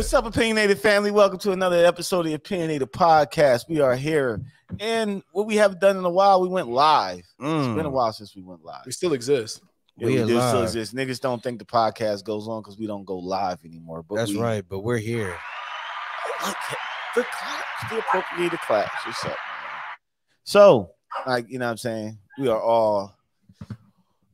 What's up, opinionated family? Welcome to another episode of the Opinionated Podcast. We are here, and what we haven't done in a while, we went live. It's been a Mm. while since we went live. We still exist. Yeah, We we do still exist. Niggas don't think the podcast goes on because we don't go live anymore. But That's we, right, but we're here. The claps, the appropriated claps. What's up, man? So, like, you know what I'm saying? We are all,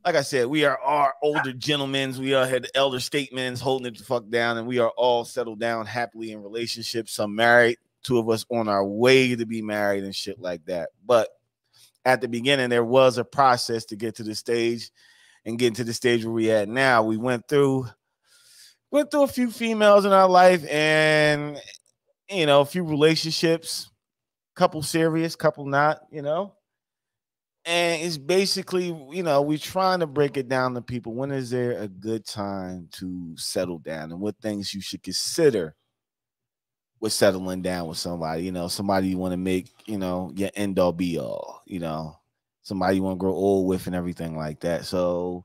like I said, we are our older gentlemen. We all had elder statements holding it the fuck down, and we are all settled down happily in relationships. Some married, two of us on our way to be married and shit like that. But at the beginning, there was a process to get to the stage and get to the stage where we at now. We went through went through a few females in our life and you know, a few relationships, couple serious, couple not, you know. And it's basically, you know, we're trying to break it down to people. When is there a good time to settle down and what things you should consider with settling down with somebody, you know, somebody you want to make, you know, your end all be all, you know, somebody you want to grow old with and everything like that. So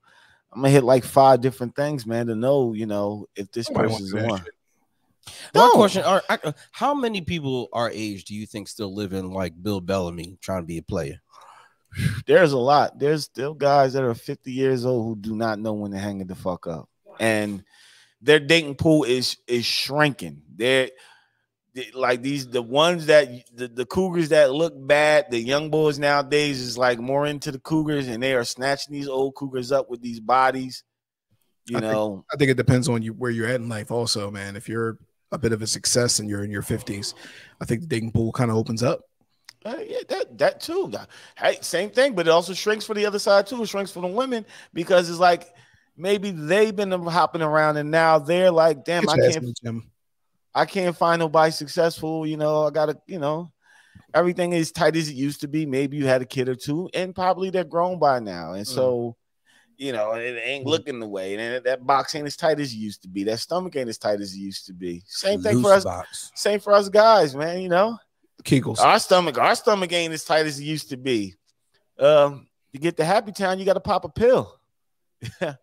I'm gonna hit like five different things, man, to know, you know, if this Nobody person's the one. shit. One question: are, How many people our age do you think still live in like Bill Bellamy, trying to be a player? There's a lot. There's still guys that are 50 years old who do not know when to hang it the fuck up, and their dating pool is is shrinking. They're they- like these the ones that the, the cougars that look bad. The young boys nowadays is like more into the cougars, and they are snatching these old cougars up with these bodies. You I think- know, I think it depends on you where you're at in life. Also, man, if you're a bit of a success and you're in your 50s, I think the dating pool kind of opens up. Uh, yeah, that that too. Hey, same thing, but it also shrinks for the other side too. It shrinks for the women because it's like maybe they've been hopping around and now they're like, damn, I can't in the gym. I can't find nobody successful. You know, I gotta, you know, everything is tight as it used to be. Maybe you had a kid or two, and probably they're grown by now. And so, you know, it ain't Mhm. looking the way. And that- box ain't as tight as it used to be. That stomach ain't as tight as it used to be. Same thing for us. box. Same for us guys, man. You know, Kegels. our stomach, our stomach ain't as tight as it used to be. Um, to get to Happy Town, you got to pop a pill. you know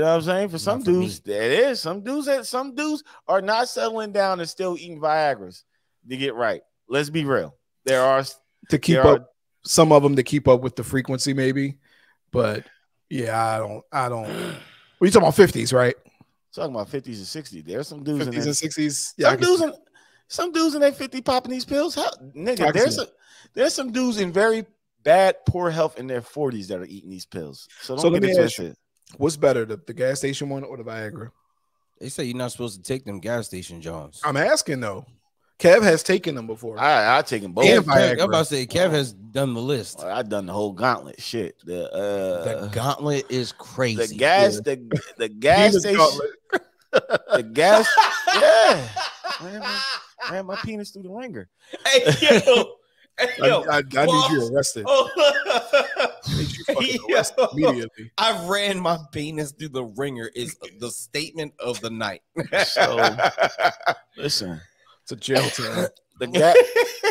what I'm saying? For some Not for me. dudes, that is. Some dudes that some dudes are not settling down and still eating Viagra's to get right. Let's be real. There are to keep there are- up, some of them to keep up with the frequency, maybe. But yeah, I don't. I don't. What you talking about? 50s, right? talking about 50s and 60s. There's some dudes in 50s and 60s. Yeah, some dudes in some dudes in their 50 popping these pills. How nigga, there's see some there's some dudes in very bad, poor health in their 40s that are eating these pills. So don't So get me it twisted. what's better, the, the gas station one or the Viagra? They say you're not supposed to take them gas station Johns. I'm asking though. Kev has taken them before. I I take them both. And Kev, Kev- I'm about to say Kev has done the list. I done the whole gauntlet shit. The uh the gauntlet is crazy. the gas the the gas station the gas yeah ran my, ran my penis through the wringer. Hey, yo. Hey, I, yo. I, I need you arrested. Oh. I need you fucking Yo. arrested immediately. I ran my penis through the wringer is the statement of the night. So listen, It's a jail term. the gas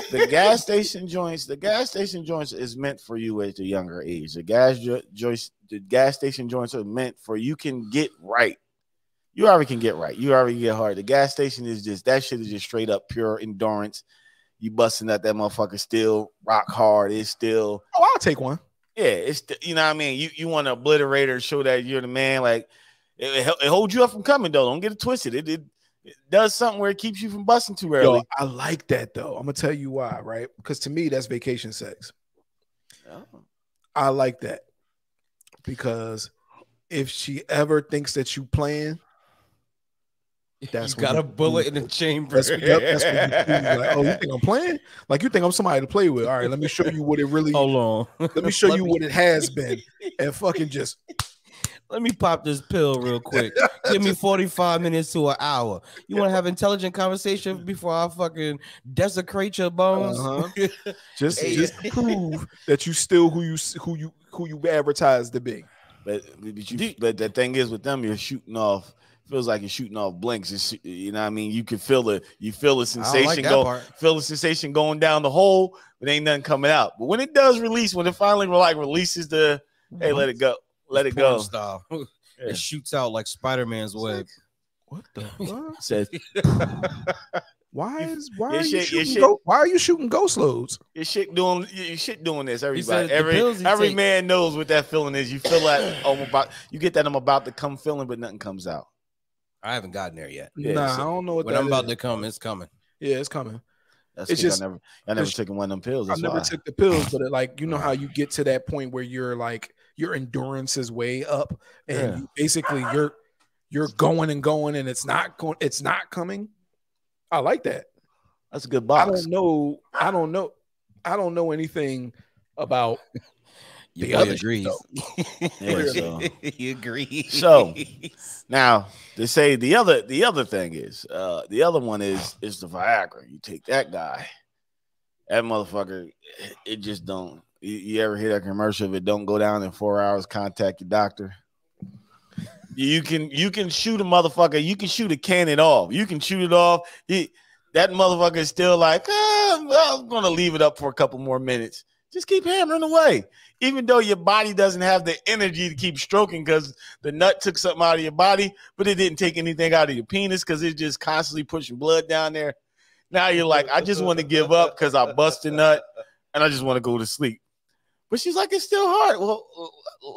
the gas station joints the gas station joints is meant for you at the younger age. The gas jo- joints the gas station joints are meant for you can get right. You already can get right. You already get hard. The gas station is just that shit is just straight up pure endurance. You busting at that motherfucker still rock hard. It's still Oh, I'll take one. yeah. It's you know what I mean. You you want to obliterate or show that you're the man. Like it, it, it holds you up from coming though. Don't get it twisted. It, it it does something where it keeps you from busting too early. Yo, I like that though. I'm gonna tell you why, right? Because to me, that's vacation sex. Oh. I like that because if she ever thinks that you playing, That's you got a you- bullet in the chamber. that's, yep, that's when you choose, like, oh, you think I'm playing? Like you think I'm somebody to play with? All right, let me show you what it really. Hold on. Let me show you what it has been, and fucking just Let me pop this pill real quick. Give me 45 minutes to an hour. You want to have intelligent conversation before I fucking desecrate your bones? Uh-huh. just Hey. just prove that you still who you who you who you advertise to be. But but you but the thing is with them, you're shooting off. Feels like you're shooting off blinks. It's, you know what I mean? You can feel the you feel the sensation like go part. feel the sensation going down the hole, but ain't nothing coming out. But when it does release, when it finally like releases the hey, let it go, let it go. Style. Yeah. It shoots out like Spider Man's web. What the fuck? Says Why is why your are you shit- your shooting shit- go, why are you shooting ghost loads? your shit doing your shit doing this. Everybody, every every take- man knows what that feeling is. You feel like oh, I'm about you get that I'm about to come feeling, but nothing comes out. I haven't gotten there yet. Yeah, nah, so I don't know what When that I'm about to come, it's coming. Yeah, it's coming. That's It's 'cause just- I never I never it's- taken one of them pills. I never why. took the pills, but it, like you know how you get to that point where you're like your endurance is way up, and Yeah. you basically you're you're going and going, and it's not going, it's not coming. I like that. That's a good box. I box. don't know. I don't know. I don't know anything about Your The boy other agrees. Yeah, so- he agrees. So- Now they say the other the other thing is uh the other one is is the Viagra. You take that guy, that motherfucker, it just don't. You, you ever hear that commercial? If it don't go down in four hours, contact your doctor. You can you can shoot a motherfucker. You can shoot a cannon off. You can shoot it off. He, that motherfucker is still like, ah, well, I'm gonna leave it up for a couple more minutes. Just keep hammering away, even though your body doesn't have the energy to keep stroking because the nut took something out of your body, but it didn't take anything out of your penis because it's just constantly pushing blood down there. Now you're like, I just want to give up because I bust a nut and I just want to go to sleep. But she's like, it's still hard. Well,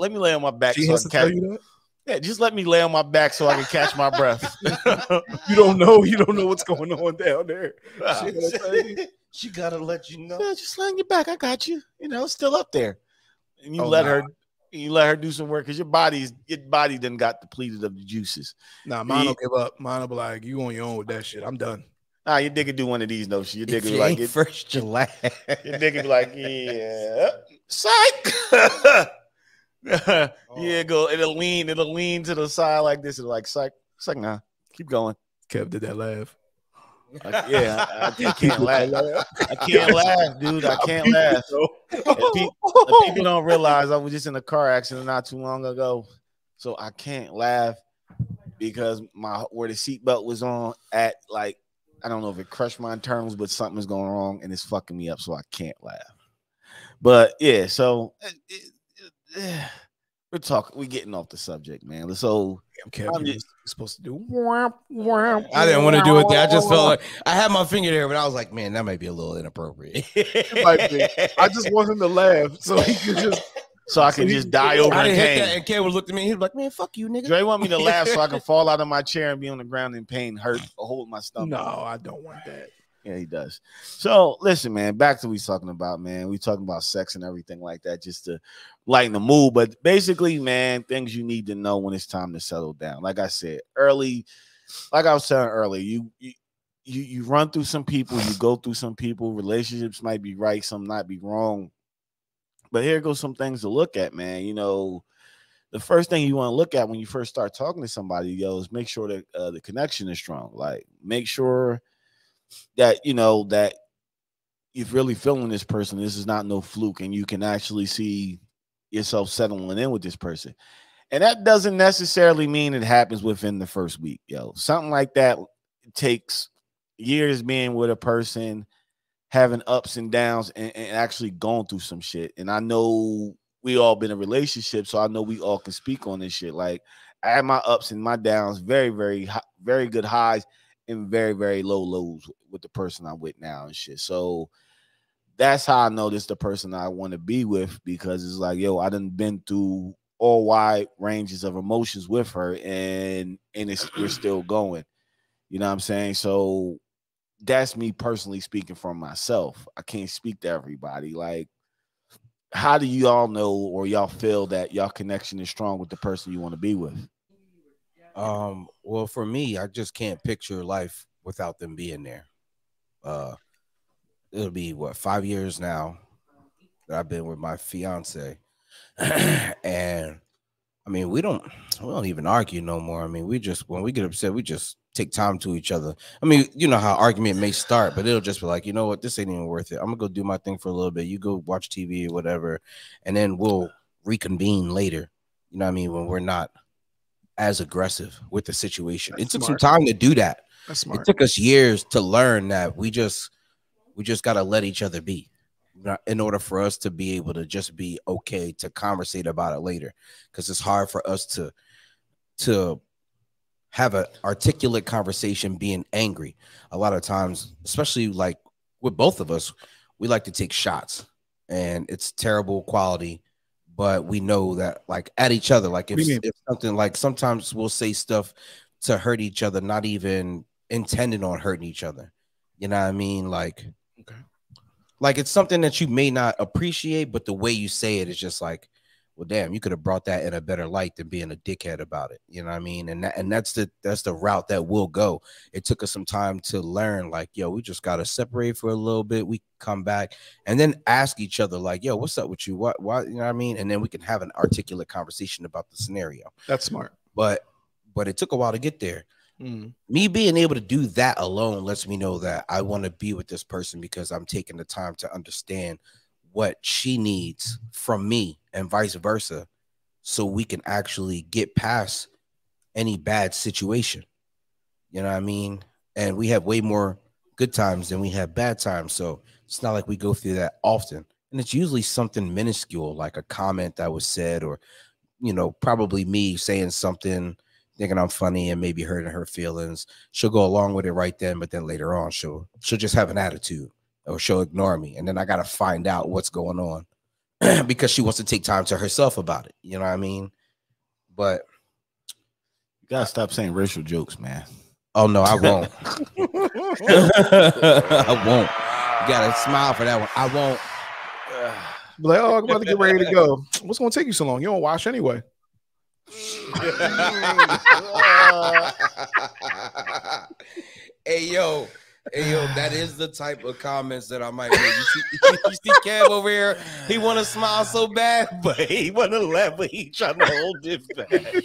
let me lay on my back. she so I has to tell you that. Yeah, just let me lay on my back so I can catch my breath. You don't know. You don't know what's going on down there. She gonna tell you. she gotta let you know. Yeah, just lay on your back. I got you. You know, still up there. And you Oh, let nah. her you let her do some work because your body's your body done got depleted of the juices. Nah, mine will give up. Mine will be like, you on your own with that shit. I'm done. Nah, your dick could do one of these, no shit. Your dick be like it, first July. your dick be like, yeah. Psych. yeah, oh. go, it'll lean, it'll lean to the side like this. It'll like psych. It's like, nah, keep going. Kev did that laugh. Like, yeah, I, I can't laugh. I can't laugh, dude. I can't laugh. And pe- the people don't realize I was just in a car accident not too long ago, so I can't laugh because my where the seatbelt was on at like I don't know if it crushed my internals, but something's going wrong and it's fucking me up, so I can't laugh. But yeah, so it- it- it- we're talking, we're getting off the subject, man. So Damn, Kev, I'm just- supposed to do. I didn't want to do it. There. I just felt like I had my finger there, but I was like, man, that might be a little inappropriate. might be. I just want him to laugh so he could just. so I can So just he- die over I didn't hit that, pain. and Ken would look at me. He was like, man, fuck you, nigga. Dre want me to laugh so I can fall out of my chair and be on the ground in pain, hurt, or hold my stomach. No, I don't want that. Yeah, he does. So listen, man, back to what we talking about, man. We talking about sex and everything like that, just to lighten the mood. But basically, man, things you need to know when it's time to settle down. Like I said, early, like I was saying earlier, you you you, you run through some people, you go through some people, relationships might be right, some might be wrong. But here goes some things to look at, man. You know, the first thing you want to look at when you first start talking to somebody, yo, is make sure that uh, the connection is strong. Like, make sure that you know that you're really feeling this person. This is not no fluke, and you can actually see yourself settling in with this person. And that doesn't necessarily mean it happens within the first week, yo. Something like that takes years being with a person, having ups and downs, and, and actually going through some shit. And I know we all been in relationships, so I know we all can speak on this shit. Like I had my ups and my downs, very, very, very good highs and very, very low lows with the person I'm with now and shit. So that's how I know this the person I want to be with because it's like, yo, I done been through all wide ranges of emotions with her, and and it's we're still going. You know what I'm saying? So that's me personally speaking for myself. I can't speak to everybody. Like, how do you all know or y'all feel that y'all connection is strong with the person you want to be with? Um, well, for me, I just can't picture life without them being there. Uh, it'll be what five years now that I've been with my fiance, and I mean, we don't we don't even argue no more. I mean, we just when we get upset, we just take time to each other. I mean, you know how argument may start, but it'll just be like, you know what, this ain't even worth it. I'm gonna go do my thing for a little bit. You go watch TV or whatever, and then we'll reconvene later. You know what I mean? When we're not as aggressive with the situation. That's it took smart. some time to do that. That's It took us years to learn that we just we just gotta let each other be in order for us to be able to just be okay to conversate about it later. Because it's hard for us to to have an articulate conversation being angry. A lot of times, especially like with both of us, we like to take shots and it's terrible quality, but we know that like at each other, like if, if something like sometimes we'll say stuff to hurt each other, not even intending on hurting each other. You know what I mean? Like, okay. like it's something that you may not appreciate, but the way you say it is just like, well, damn, you could have brought that in a better light than being a dickhead about it. You know what I mean? And that, and that's the that's the route that we'll go. It took us some time to learn, like, yo, we just gotta separate for a little bit. We come back and then ask each other, like, yo, what's up with you? What what you know what I mean? And then we can have an articulate conversation about the scenario. That's smart. But but it took a while to get there. Mm. Me being able to do that alone lets me know that I want to be with this person because I'm taking the time to understand what she needs from me and vice versa so we can actually get past any bad situation. You know what I mean? And we have way more good times than we have bad times. So it's not like we go through that often. And it's usually something minuscule, like a comment that was said, or, you know, probably me saying something, thinking I'm funny and maybe hurting her feelings. She'll go along with it right then, but then later on, she'll she'll just have an attitude or she'll ignore me. And then I got to find out what's going on because she wants to take time to herself about it. You know what I mean? But you got to stop saying racial jokes, man. Oh, no, I won't. I won't. You got to smile for that one. I won't. like, oh, I'm about to get ready to go. What's going to take you so long? You don't wash anyway. hey, yo. Hey yo, that is the type of comments that I might make. You see, you see Kev over here, he want to smile so bad, but he want to laugh, but he trying to hold it back.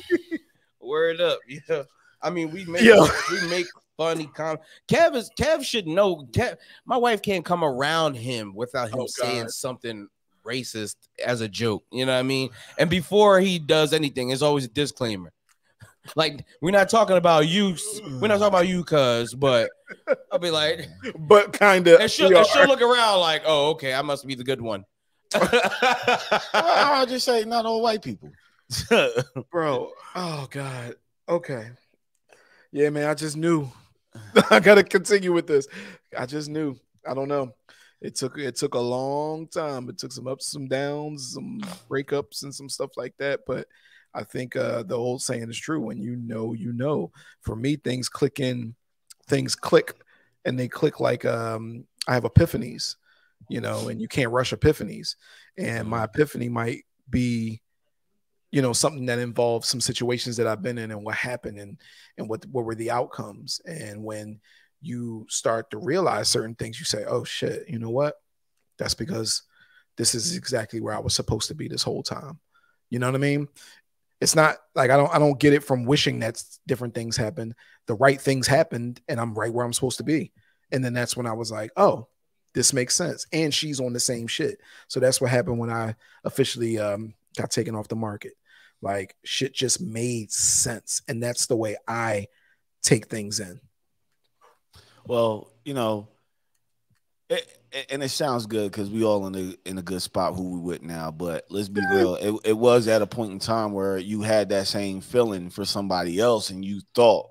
Word up, yeah. I mean, we make yo. we make funny comments. Kev is Kev should know. Kev, my wife can't come around him without him oh, saying something racist as a joke. You know what I mean? And before he does anything, it's always a disclaimer. Like we're not talking about you. We're not talking about you, cuz. But I'll be like, but kind of. And she'll, and she'll look around like, oh, okay, I must be the good one. well, I'll just say not all white people, bro. Oh God. Okay. Yeah, man. I just knew. I gotta continue with this. I just knew. I don't know. It took it took a long time. It took some ups, some downs, some breakups, and some stuff like that. But I think uh, the old saying is true. When you know, you know. For me, things click in, things click, and they click like um, I have epiphanies, you know, and you can't rush epiphanies. And my mm-hmm. epiphany might be, you know, something that involves some situations that I've been in and what happened and and what what were the outcomes. And when you start to realize certain things, you say, "Oh shit, you know what? That's because this is exactly where I was supposed to be this whole time." You know what I mean? It's not like I don't I don't get it from wishing that different things happen. The right things happened, and I'm right where I'm supposed to be. And then that's when I was like, oh, this makes sense. And she's on the same shit. So that's what happened when I officially um, got taken off the market. Like shit just made sense, and that's the way I take things in. Well, you know, it, and it sounds good because we all in a in a good spot who we with now. But let's be real, it, it was at a point in time where you had that same feeling for somebody else, and you thought,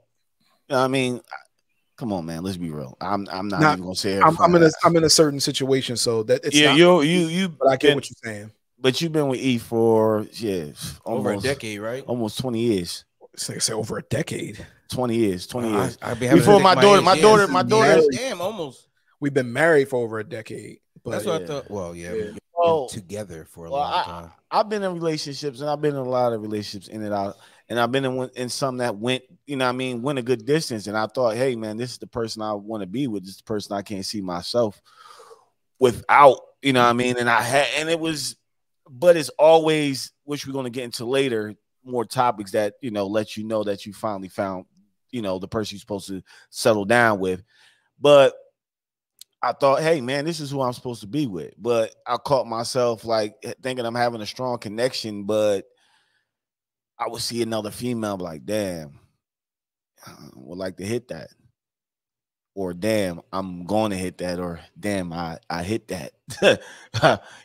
you know I mean, come on, man, let's be real. I'm I'm not, not even gonna say it. I'm, I'm in a I'm in a certain situation, so that it's yeah, you you you. But I get been, what you're saying. But you've been with E for yeah, almost, over a decade, right? Almost twenty years. It's like I say over a decade. Twenty years, twenty uh, years. I, Before my daughter, my daughter, my daughter, damn, almost we've been married for over a decade. But that's what yeah. I thought. Well, yeah, yeah. Well, together for a well, long time. I, have been in relationships, and I've been in a lot of relationships in and out, and I've been in in some that went, you know, I mean, went a good distance. And I thought, hey, man, this is the person I want to be with. This is the person I can't see myself without, you know, I mean. And I had, and it was, but it's always, which we're going to get into later, more topics that you know let you know that you finally found, you know, the person you're supposed to settle down with. But I thought, hey man, this is who I'm supposed to be with. But I caught myself like thinking I'm having a strong connection, but I would see another female like, damn, I would like to hit that. or damn, I'm going to hit that, or damn, I I hit that.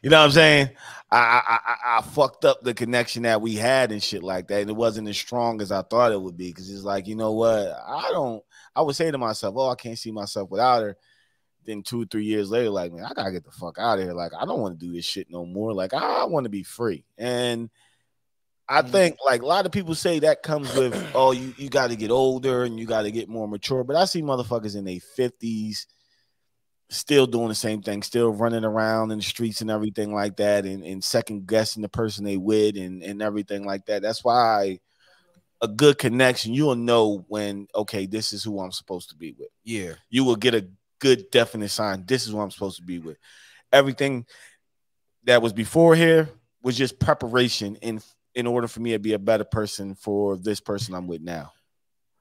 you know what I'm saying? I, I I I fucked up the connection that we had and shit like that, and it wasn't as strong as I thought it would be. Because it's like, you know what? I don't. I would say to myself, oh, I can't see myself without her. Then two, or three years later, like, man, I gotta get the fuck out of here. Like, I don't want to do this shit no more. Like, I want to be free. And I Mhm. think like a lot of people say that comes with oh you you got to get older and you got to get more mature. But I see motherfuckers in their fifties still doing the same thing, still running around in the streets and everything like that, and, and second guessing the person they with and and everything like that. That's why a good connection, you'll know when okay, this is who I'm supposed to be with. Yeah. You will get a good definite sign. This is what I'm supposed to be with. Everything that was before here was just preparation in in order for me to be a better person for this person I'm with now.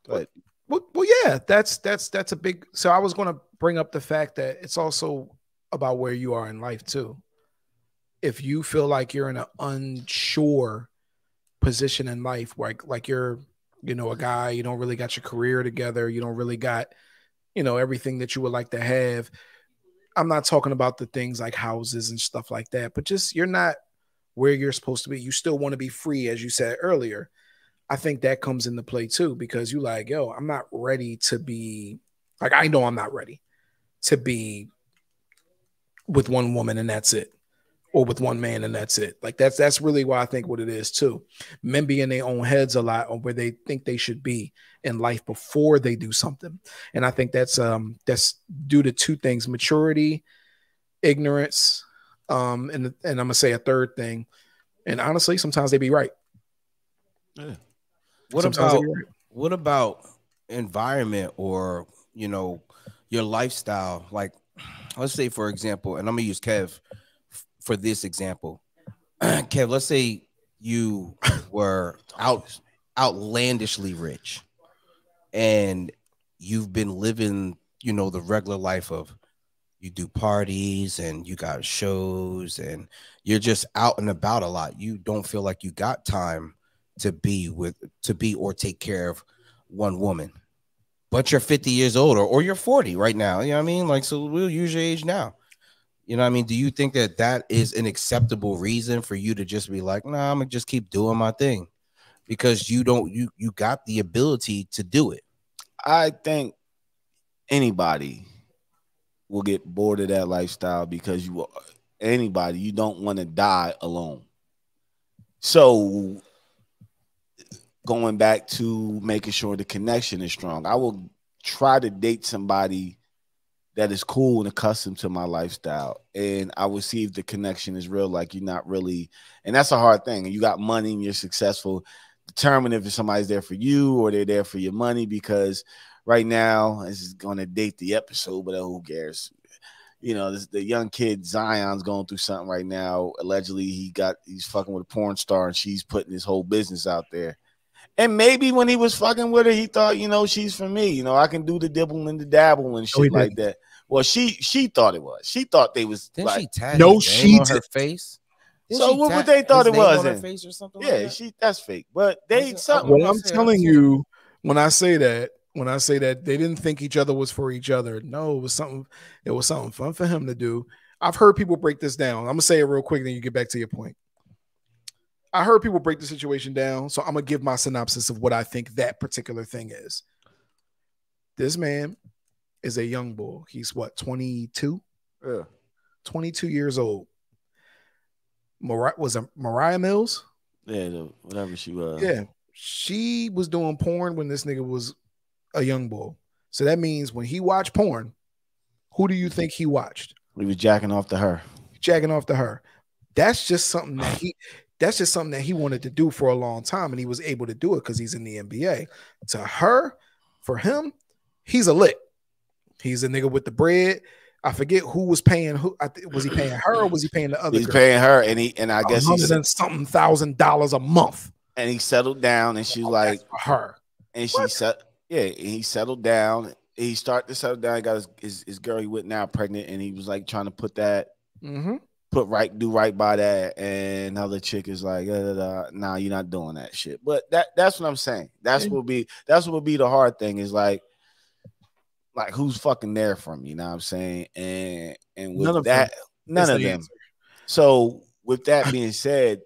But Well, well, yeah, that's that's that's a big. So I was going to bring up the fact that it's also about where you are in life too. If you feel like you're in an unsure position in life, like like you're, you know, a guy, you don't really got your career together, you don't really got, you know, everything that you would like to have. I'm not talking about the things like houses and stuff like that, but just you're not where you're supposed to be. You still want to be free, as you said earlier. I think that comes into play too because you like, yo, I'm not ready to be like I know I'm not ready to be with one woman and that's it. Or with one man and that's it. Like that's that's really why I think what it is too. Men be in their own heads a lot on where they think they should be in life before they do something. And I think that's um that's due to two things: maturity, ignorance, um, and and I'm gonna say a third thing. And honestly, sometimes they be right. Yeah. What Sometimes about right. what about environment or you know your lifestyle? Like, let's say for example, and I'm gonna use Kev for this example. Kev, let's say you were out outlandishly rich, and you've been living, you know, the regular life of you do parties and you got shows and you're just out and about a lot. You don't feel like you got time to be with to be or take care of one woman. But you're 50 years old or, or you're 40 right now. You know what I mean? Like, so we'll use your age now. You know what I mean? Do you think that that is an acceptable reason for you to just be like, nah, I'm gonna just keep doing my thing because you don't you you got the ability to do it. I think anybody will get bored of that lifestyle because you are anybody you don't want to die alone. So going back to making sure the connection is strong, I will try to date somebody that is cool and accustomed to my lifestyle, and I will see if the connection is real. Like you're not really, and that's a hard thing. You got money and you're successful. Determine if somebody's there for you or they're there for your money because right now this is going to date the episode, but who cares? You know, this, the young kid Zion's going through something right now. Allegedly, he got he's fucking with a porn star and she's putting his whole business out there. And maybe when he was fucking with her, he thought, you know, she's for me. You know, I can do the dibble and the dabble and No, he shit like that. Well, she she thought it was. She thought they was Then like, she tagged No, his she name on her face. Didn't So what would they thought it was on her face or something like yeah, that? she that's fake. But they it- something. Well, I'm I'm telling you, when I say that, when I say that they didn't think each other was for each other, no, it was something. It was something fun for him to do. I've heard people break this down. I'm gonna say it real quick, then you get back to your point. I heard people break the situation down, so I'm gonna give my synopsis of what I think that particular thing is. This man is a young boy. He's what 22, Yeah. 22 years old. Moriah was a Moriah Mills. Yeah, the, whatever she was. Yeah, she was doing porn when this nigga was a young boy. So that means when he watched porn, who do you think he watched? He was jacking off to her. Jacking off to her. That's just something that he. That's just something that he wanted to do for a long time, and he was able to do it because he's in the NBA. To her, for him, he's a lick. He's a nigga with the bread. I forget who was paying who. Was he paying her or was he paying the other He's girl? paying her, and he and I guess hundred he something thousand dollars a month. and he settled down, and she's Oh, like, her. and she said, yeah, and he settled down. He started to settle down. He got his, his, his girl he with now pregnant, and he was like trying to put that Mm-hmm. Put right, do right by that. And another chick is like, uh, uh, uh, nah, you're not doing that shit. But that that's what I'm saying. That's what be that's what would be the hard thing is like like who's fucking there for me? You know what I'm saying? And and with None of that, them. none That's of the them. answer. So with that being said,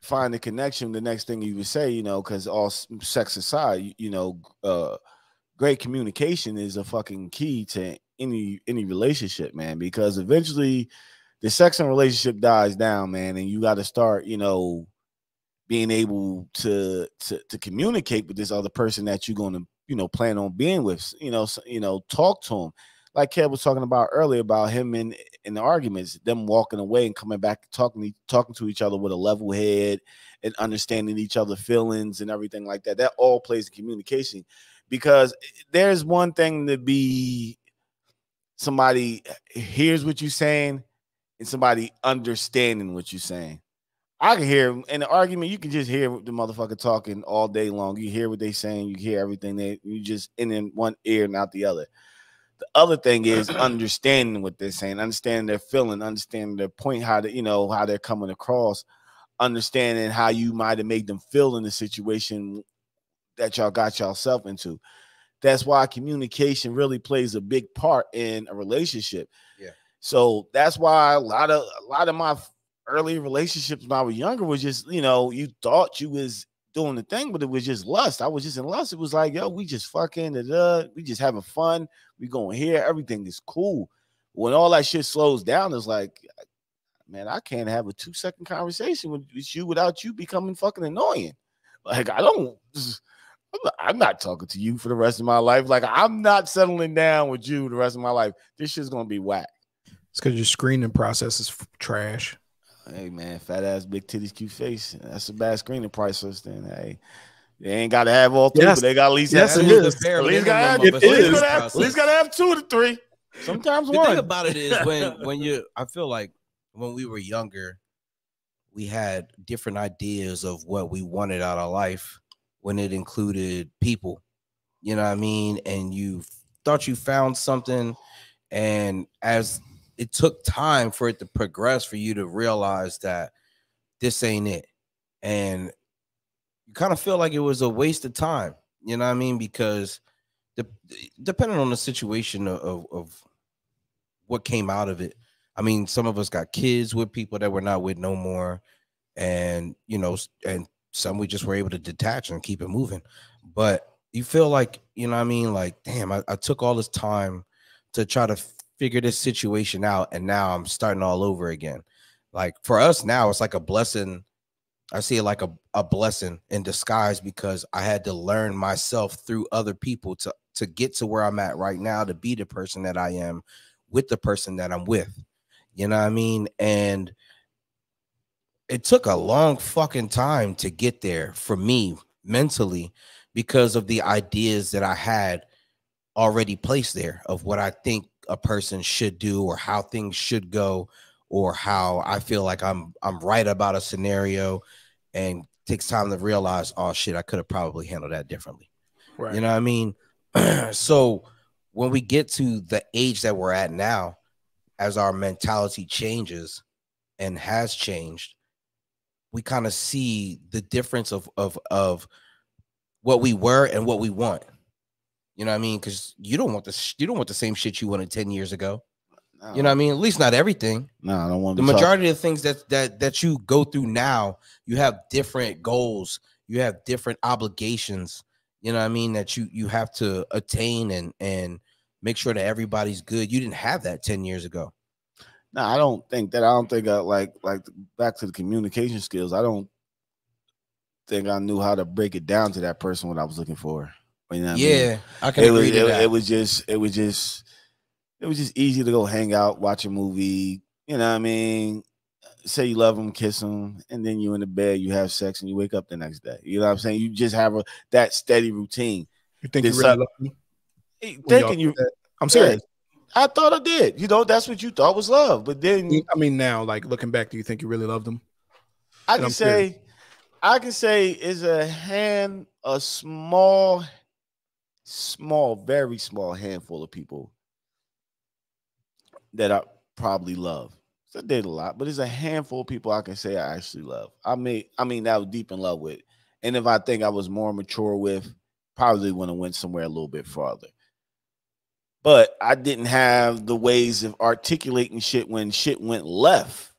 find the connection. The next thing you would say, you know, because all sex aside, you, you know, uh, great communication is a fucking key to any any relationship, man. Because eventually, the sex and relationship dies down, man, and you got to start, you know, being able to to to communicate with this other person that you're going to, you know, plan on being with. You know, so, you know, talk to him. Like Kev was talking about earlier about him in in the arguments, them walking away and coming back talking talking to each other with a level head and understanding each other feelings and everything like that. That all plays in communication because there's one thing to be somebody hears what you're saying and somebody understanding what you're saying. I can hear in the argument, you can just hear the motherfucker talking all day long. You hear what they saying, you hear everything they you just in in one ear and out the other. The other thing is understanding what they're saying, understanding their feeling, understanding their point, how they, you know, how they're coming across, understanding how you might have made them feel in the situation that y'all got yourself into. That's why communication really plays a big part in a relationship. So that's why a lot of a lot of my early relationships when I was younger was just, you know, you thought you was doing the thing, but it was just lust. I was just in lust. It was like, yo, we just fucking, we just having fun. We going here, everything is cool. When all that shit slows down, it's like, man, I can't have a two second conversation with, with you without you becoming fucking annoying. Like, I don't, I'm not, I'm not talking to you for the rest of my life. Like, I'm not settling down with you the rest of my life. This shit's gonna be whack. It's because your screening process is f- trash. Hey man, fat ass, big titties, cute face. That's a bad screening process. Then hey, they ain't got to have all three, Yes. but they got at least Yes, have it two. is. At least gotta have, It at least is. gotta have, at least gotta have two to three. Sometimes the thing about it is when when you i feel like when we were younger we had different ideas of what we wanted out of life when it included people you know what i mean and you thought you found something and as it took time for it to progress for you to realize that this ain't it and you kind of feel like it was a waste of time you know what i mean because de- depending on the situation of, of, what came out of it. I mean, some of us got kids with people that we're not with no more, and you know, and some we just were able to detach and keep it moving. But you feel like, you know, what I mean, like, damn, I, I took all this time to try to figure this situation out, and now I'm starting all over again. Like for us now, it's like a blessing. I see it like a, a blessing in disguise because I had to learn myself through other people to to get to where I'm at right now to be the person that I am with the person that I'm with. You know what I mean? And it took a long fucking time to get there for me mentally because of the ideas that I had already placed there of what I think a person should do or how things should go or how I feel like I'm I'm right about a scenario and takes time to realize oh shit I could have probably handled that differently. Right. You know what I mean? so when we get to the age that we're at now, as our mentality changes and has changed, we kind of see the difference of of of what we were and what we want. You know what I mean? Because you don't want the you don't want the same shit you wanted ten years ago. You know what I mean? At least not everything. No, I don't want The to be talking- majority of things that that that you go through now, you have different goals, you have different obligations. You know what I mean? That you you have to attain and and make sure that everybody's good. You didn't have that ten years ago. No, I don't think that. I don't think I like like back to the communication skills. I don't think I knew how to break it down to that person what I was looking for. You know what I mean? yeah, I can it agree was to it, that. it was just it was just it was just easy to go hang out, watch a movie. You know what I mean? Say you love them, kiss them, and then you in the bed, you have sex, and you wake up the next day. You know what I'm saying? You just have a that steady routine. You think you really up- love me? Hey, when y'all Thinking you. I'm serious. I thought I did. You know, that's what you thought was love, but then I mean, now, like looking back, do you think you really loved them? I And can I'm say, I can say is a hand, a small, small, very small handful of people that I probably love. So I did a lot, but it's a handful of people I can say I actually love. I mean, I mean that I was deep in love with, and if I think I was more mature with, probably when I went somewhere a little bit farther. but I didn't have the ways of articulating shit when shit went left.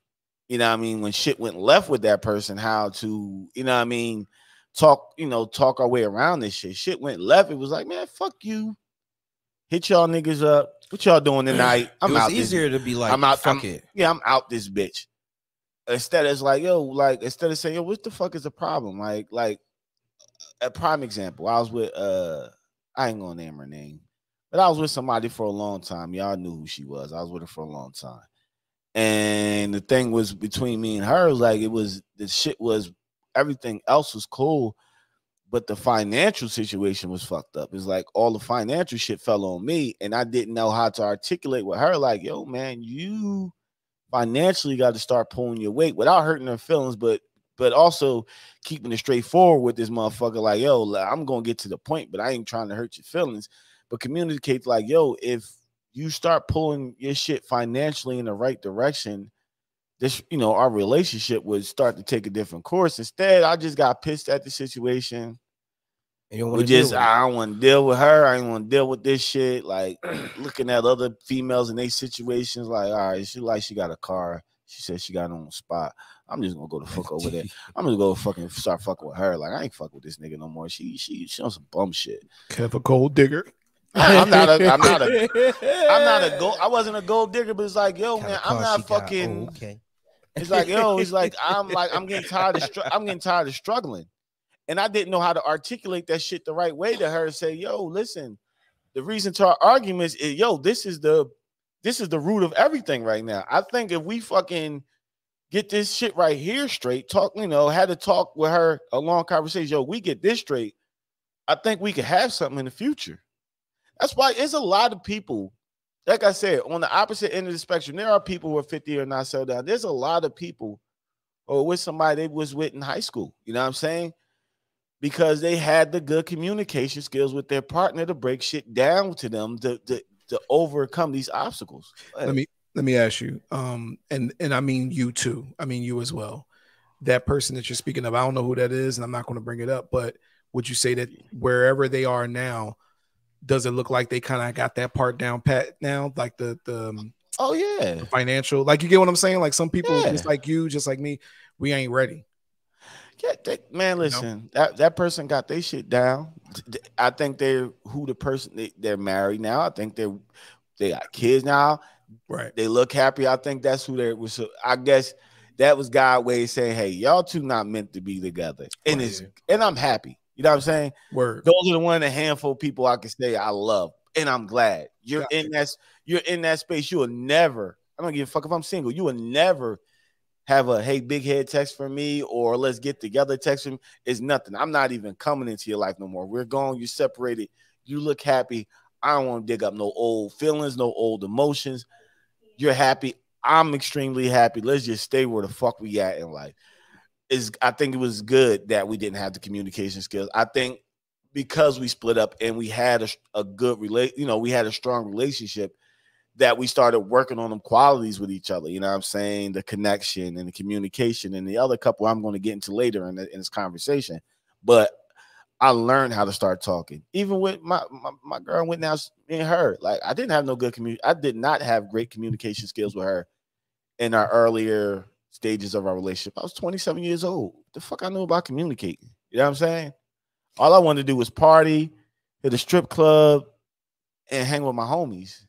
You know what I mean? When shit went left with that person, how to, you know what I mean, talk, you know, talk our way around this shit. Shit went left. It was like, man, fuck you. Hit y'all niggas up. What y'all doing tonight? I'm it out. Easier this, to be like, I'm out. Fuck I'm, it. Yeah, I'm out this bitch. Instead, it's like, yo, like instead of saying, yo, what the fuck is the problem? Like, like a prime example. I was with uh, I ain't gonna name her name, but I was with somebody for a long time. Y'all knew who she was. I was with her for a long time. And the thing was between me and her, like it was the shit was everything else was cool, but the financial situation was fucked up. It's like all the financial shit fell on me, and I didn't know how to articulate with her, like, yo, man, you financially got to start pulling your weight without hurting her feelings, but but also keeping it straightforward with this motherfucker, like, yo, I'm gonna get to the point, but I ain't trying to hurt your feelings. But communicate like, yo, if you start pulling your shit financially in the right direction, this, you know, our relationship would start to take a different course. Instead, I just got pissed at the situation. we just, I don't want to deal with her. I don't want to deal with this shit. Like looking at other females in these situations, like, all right, she like she got a car. She said she got on the spot. I'm just gonna go to fuck over there. I'm gonna go fucking start fucking with her. Like I ain't fuck with this nigga no more. She she she on some bum shit. Kev a gold digger. I'm not a I'm not a I'm not a gold I wasn't a gold digger, but it's like, yo, man, I'm not fucking okay. It's like, yo, it's like I'm like I'm getting tired of str- I'm getting tired of struggling. And I didn't know how to articulate that shit the right way to her say, yo, listen, the reason to our arguments is yo, this is the this is the root of everything right now. I think if we fucking get this shit right here straight, talk, you know, had to talk with her a long conversation. Yo, we get this straight. I think we could have something in the future. That's why it's a lot of people. Like I said, on the opposite end of the spectrum, there are people who are 50 or not so down. There's a lot of people or with somebody they was with in high school. You know what I'm saying? Because they had the good communication skills with their partner to break shit down to them to, to, to overcome these obstacles. Let me let me ask you, um, and and I mean you too. I mean you as well. That person that you're speaking of, I don't know who that is, and I'm not going to bring it up. But would you say that wherever they are now, does it look like they kind of got that part down pat now? Like the the um, oh yeah, the financial. Like you get what I'm saying? Like some people, yeah. just like you, just like me, we ain't ready. Yeah, they, man, listen, that that person got their shit down. I think they're who the person they, they're married now. I think they're they got kids now. Right. They look happy. I think that's who they was. I guess that was God way saying, "Hey, y'all two not meant to be together," and it's and I'm happy. You know what I'm saying? Word. Those are the one a handful of people I can say I love, and I'm glad you're gotcha. in that. You're in that space. You will never. I don't give a fuck if I'm single. You will never have a hey big head text for me or let's get together text from is nothing. I'm not even coming into your life no more. We're gone. You separated. You look happy. I don't want to dig up no old feelings, no old emotions. You're happy. I'm extremely happy. Let's just stay where the fuck we at in life. Is I think it was good that we didn't have the communication skills. I think because we split up and we had a, a good relate, you know, we had a strong relationship that we started working on them qualities with each other. You know I'm saying? The connection and the communication and the other couple I'm going to get into later in, the, in this conversation. But I learned how to start talking. Even with my my, my girl went now and her. Like I didn't have no good community. I did not have great communication skills with her in our earlier stages of our relationship. I was 27 years old. The fuck I knew about communicating. You know what I'm saying? All I wanted to do was party, hit a strip club, and hang with my homies.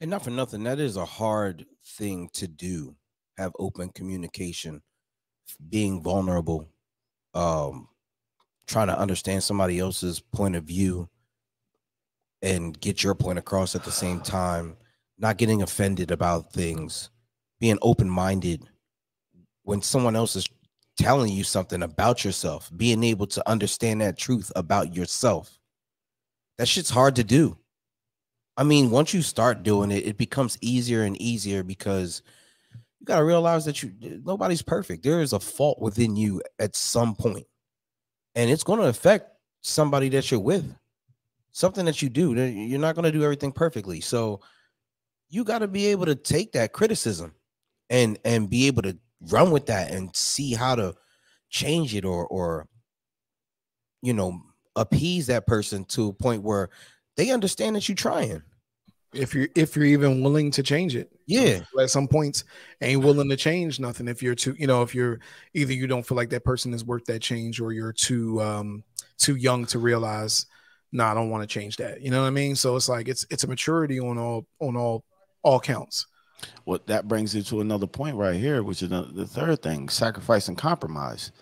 And not for nothing, that is a hard thing to do. Have open communication, being vulnerable, um, trying to understand somebody else's point of view and get your point across at the same time, not getting offended about things, being open minded when someone else is telling you something about yourself, being able to understand that truth about yourself. That shit's hard to do. I mean, once you start doing it, it becomes easier and easier because you got to realize that you nobody's perfect. There is a fault within you at some point and it's going to affect somebody that you're with. Something that you do, you're not going to do everything perfectly. So you got to be able to take that criticism and and be able to run with that and see how to change it or or you know appease that person to a point where they understand that you're trying. if you're if you're even willing to change it. Yeah. At some points, ain't willing to change nothing. If you're too, you know, if you're either you don't feel like that person is worth that change, or you're too um too young to realize, no, nah, I don't want to change that. You know what I mean? So it's like it's it's a maturity on all on all all counts. Well, that brings you to another point right here, which is the, third thing: sacrifice and compromise.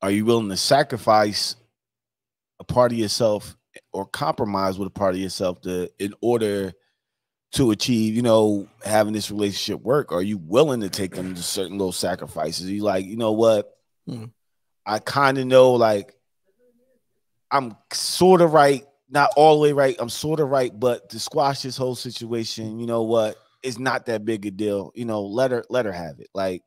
Are you willing to sacrifice a part of yourself or compromise with a part of yourself to in order to achieve, you know, having this relationship work? Are you willing to take them to certain little sacrifices? Are you like, you know what? Hmm. I kind of know like I'm sort of right, not all the way right. I'm sort of right, but to squash this whole situation, you know what? It's not that big a deal. You know, let her let her have it. Like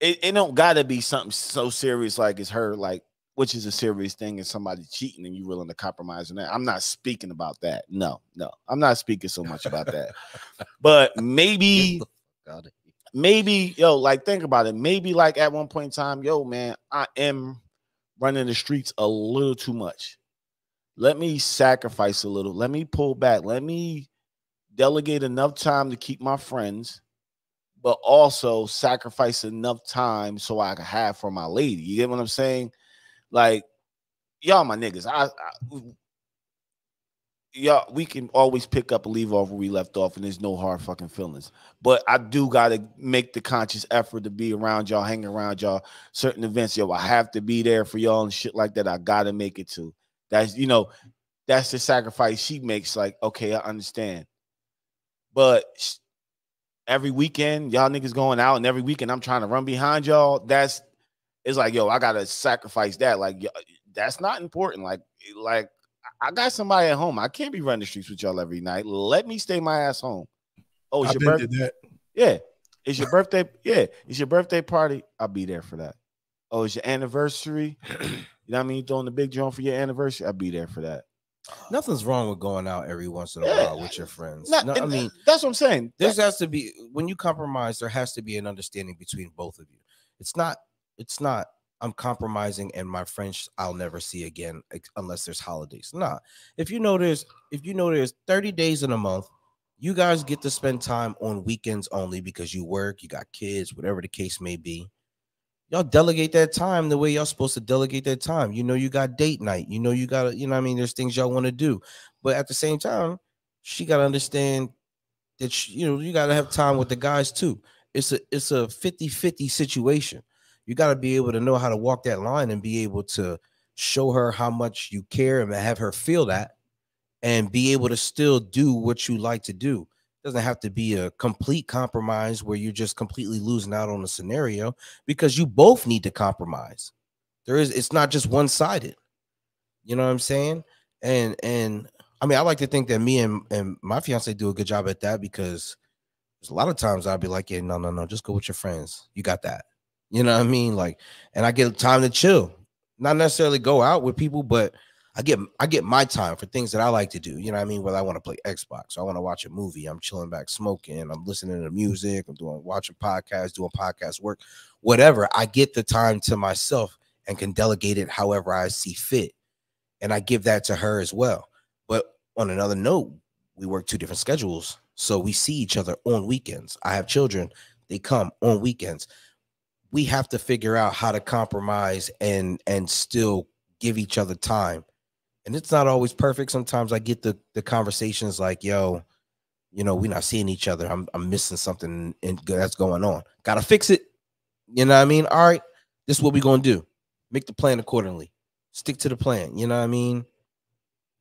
it, it don't gotta be something so serious like it's her, like which is a serious thing, and somebody cheating and you willing to compromise on that. I'm not speaking about that. No, no, I'm not speaking so much about that. but maybe, maybe, yo, like think about it. Maybe like at one point in time, yo, man, I am running the streets a little too much. Let me sacrifice a little. Let me pull back. Let me delegate enough time to keep my friends but also sacrifice enough time so I can have for my lady. You get what I'm saying? Like, y'all, my niggas, I, I y'all, we can always pick up and leave off where we left off, and there's no hard fucking feelings. But I do gotta make the conscious effort to be around y'all, hang around y'all, certain events. Yo, I have to be there for y'all and shit like that. I gotta make it to. That's you know, that's the sacrifice she makes. Like, okay, I understand. But every weekend y'all niggas going out and every weekend I'm trying to run behind y'all. That's it's like, yo, I gotta sacrifice that. Like, that's not important. Like, like I got somebody at home. I can't be running the streets with y'all every night. Let me stay my ass home. Oh, it's your birthday. Yeah. It's your birthday. Yeah, it's your birthday party. I'll be there for that. Oh, it's your anniversary. you know what I mean? Throwing the big joint for your anniversary. I'll be there for that. Nothing's wrong with going out every once in a yeah. while with your friends. Not, no, I mean, that's what I'm saying. There has to be when you compromise, there has to be an understanding between both of you. It's not, it's not, I'm compromising and my friends I'll never see again unless there's holidays. Nah. If you know there's if you know there's 30 days in a month, you guys get to spend time on weekends only because you work, you got kids, whatever the case may be y'all delegate that time the way y'all supposed to delegate that time. You know, you got date night. You know, you got you know, I mean, there's things y'all want to do, but at the same time, she got to understand that she, you know you got to have time with the guys too. It's a it's a 50-50 situation. You got to be able to know how to walk that line and be able to show her how much you care and have her feel that and be able to still do what you like to do doesn't have to be a complete compromise where you're just completely losing out on a scenario because you both need to compromise. There is it's not just one-sided. You know what I'm saying? And and I mean, I like to think that me and, and my fiance do a good job at that because there's a lot of times I'll be like, yeah, no, no, no, just go with your friends. You got that. You know what I mean? Like, and I get time to chill, not necessarily go out with people, but I get I get my time for things that I like to do. You know what I mean? Whether I want to play Xbox, or I want to watch a movie, I'm chilling back smoking, I'm listening to music, I'm doing watching podcasts, doing podcast work, whatever. I get the time to myself and can delegate it however I see fit. And I give that to her as well. But on another note, we work two different schedules. So we see each other on weekends. I have children, they come on weekends. We have to figure out how to compromise and and still give each other time and it's not always perfect. Sometimes I get the the conversations like, "Yo, you know, we're not seeing each other. I'm I'm missing something and that's going on. Gotta fix it. You know what I mean? All right, this is what we're gonna do. Make the plan accordingly. Stick to the plan. You know what I mean?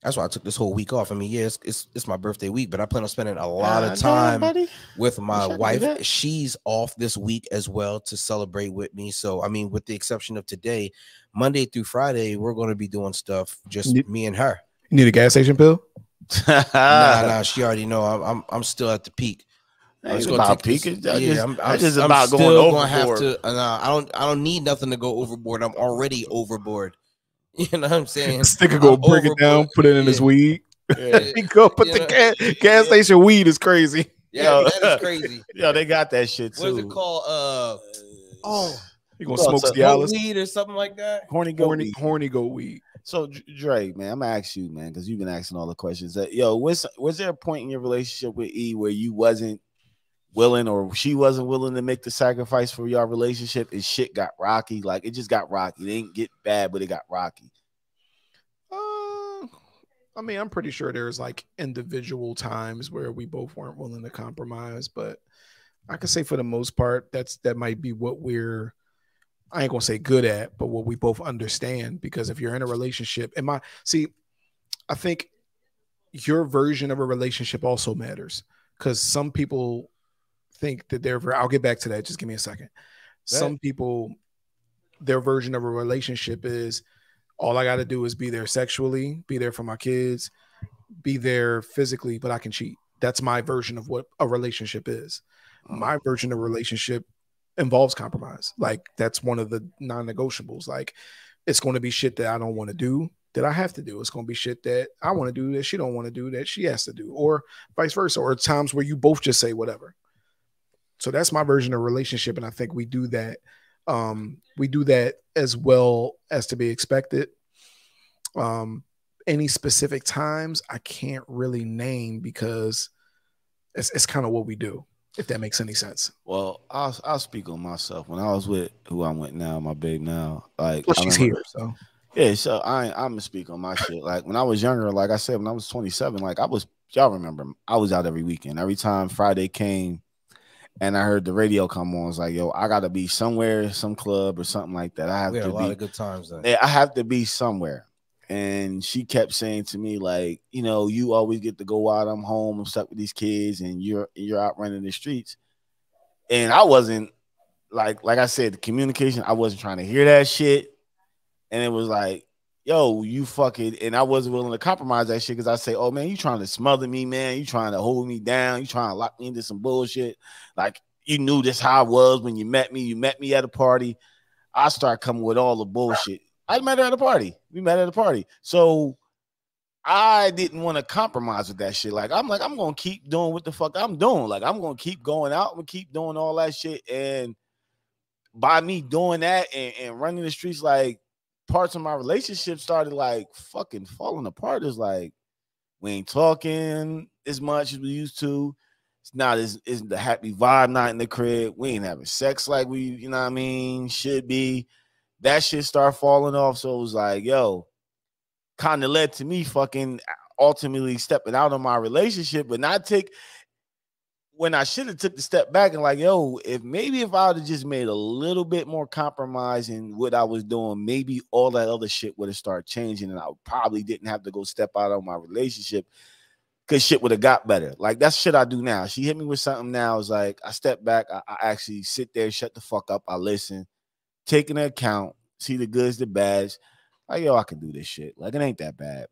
That's why I took this whole week off. I mean, yeah, it's, it's, it's my birthday week, but I plan on spending a lot of time with my wife. She's off this week as well to celebrate with me. So, I mean, with the exception of today, Monday through Friday, we're going to be doing stuff just need, me and her. You need a gas station pill? nah, nah, she already know. I'm I'm, I'm still at the peak. It's about peak. Yeah, just, I'm, I'm, just I'm about going overboard. Gonna have to, uh, nah, I don't I don't need nothing to go overboard. I'm already overboard. You know what I'm saying? Stick Sticker go break it down, put it in yeah. his weed. Yeah. he go put the gas, gas station weed is crazy. Yeah, Yo, that is crazy. Yo, they got that shit too. What's it called? Uh oh. You gonna smoke Cialis weed or something like that? Horny goat horny, weed. horny goat weed. So Dre, man, I'm gonna ask you, man, because you've been asking all the questions. That yo, was was there a point in your relationship with E where you wasn't willing or she wasn't willing to make the sacrifice for your relationship and shit got rocky? Like it just got rocky. It didn't get bad, but it got rocky. Uh, I mean, I'm pretty sure there's like individual times where we both weren't willing to compromise, but I can say for the most part, that's that might be what we're I ain't gonna say good at, but what we both understand. Because if you're in a relationship, and my see, I think your version of a relationship also matters. Because some people think that they're I'll get back to that. Just give me a second. Some people, their version of a relationship is all I got to do is be there sexually, be there for my kids, be there physically, but I can cheat. That's my version of what a relationship is. Uh-huh. My version of relationship involves compromise. Like that's one of the non-negotiables. Like it's going to be shit that I don't want to do that I have to do. It's going to be shit that I want to do that she don't want to do that she has to do, or vice versa. Or times where you both just say whatever. So that's my version of relationship, and I think we do that. Um, we do that as well as to be expected. Um, any specific times I can't really name because it's, it's kind of what we do if that makes any sense. Well, I'll I'll speak on myself. When I was with who I'm with now, my babe now, like well, she's here, so yeah. So I I'm gonna speak on my shit. Like when I was younger, like I said, when I was 27, like I was y'all remember I was out every weekend. Every time Friday came, and I heard the radio come on, it's like yo, I gotta be somewhere, some club or something like that. I have we to had a lot be. of good times then. Yeah, I have to be somewhere. And she kept saying to me, like, you know, you always get to go out. I'm home. I'm stuck with these kids, and you're you're out running the streets and I wasn't like like I said, the communication. I wasn't trying to hear that shit, and it was like, yo, you fucking, and I wasn't willing to compromise that shit because I say, oh man, you trying to smother me, man, you trying to hold me down, you trying to lock me into some bullshit. Like you knew this how I was when you met me. You met me at a party. I start coming with all the bullshit. I met her at a party. We met at a party. So I didn't want to compromise with that shit. Like I'm like I'm gonna keep doing what the fuck I'm doing. Like I'm gonna keep going out and keep doing all that shit. And by me doing that and, and running the streets, like parts of my relationship started like fucking falling apart. It's like we ain't talking as much as we used to. It's not as is the happy vibe not in the crib. We ain't having sex like we, you know what I mean, should be. That shit start falling off. So it was like, yo, kind of led to me fucking ultimately stepping out of my relationship, but not take when I should have took the step back and like, yo, if maybe if I would have just made a little bit more compromise in what I was doing, maybe all that other shit would have started changing, and I probably didn't have to go step out of my relationship because shit would have got better. Like that's shit I do now. She hit me with something now. It's like I step back, I, I actually sit there, shut the fuck up, I listen, take into account, see the goods, the bads like yo, I can do this shit. Like it ain't that bad.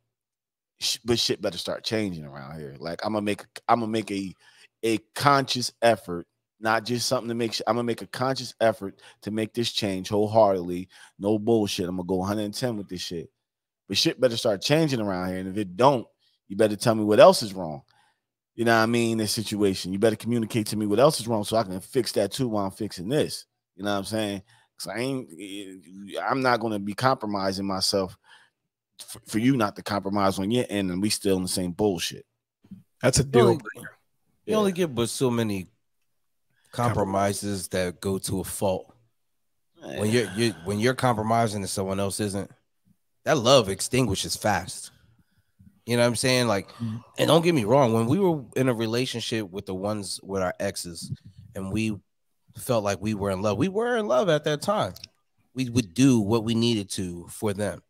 But shit better start changing around here. Like I'm gonna make I'm gonna make a a conscious effort, not just something to make. I'm gonna make a conscious effort to make this change wholeheartedly. No bullshit. I'm gonna go 110 with this shit. But shit better start changing around here. And if it don't, you better tell me what else is wrong. You know what I mean? This situation. You better communicate to me what else is wrong so I can fix that too while I'm fixing this. You know what I'm saying? Cause I ain't, eh, I'm not gonna be compromising myself for, for you not to compromise on your end, and we still in the same bullshit. That's a deal breaker. You yeah. only get but so many compromises that go to a fault. When you're, you when you're compromising and someone else isn't, that love extinguishes fast. You know what I'm saying? Like, mm-hmm. and don't get me wrong, when we were in a relationship with the ones with our exes, and we felt like we were in love. We were in love at that time. We would do what we needed to for them.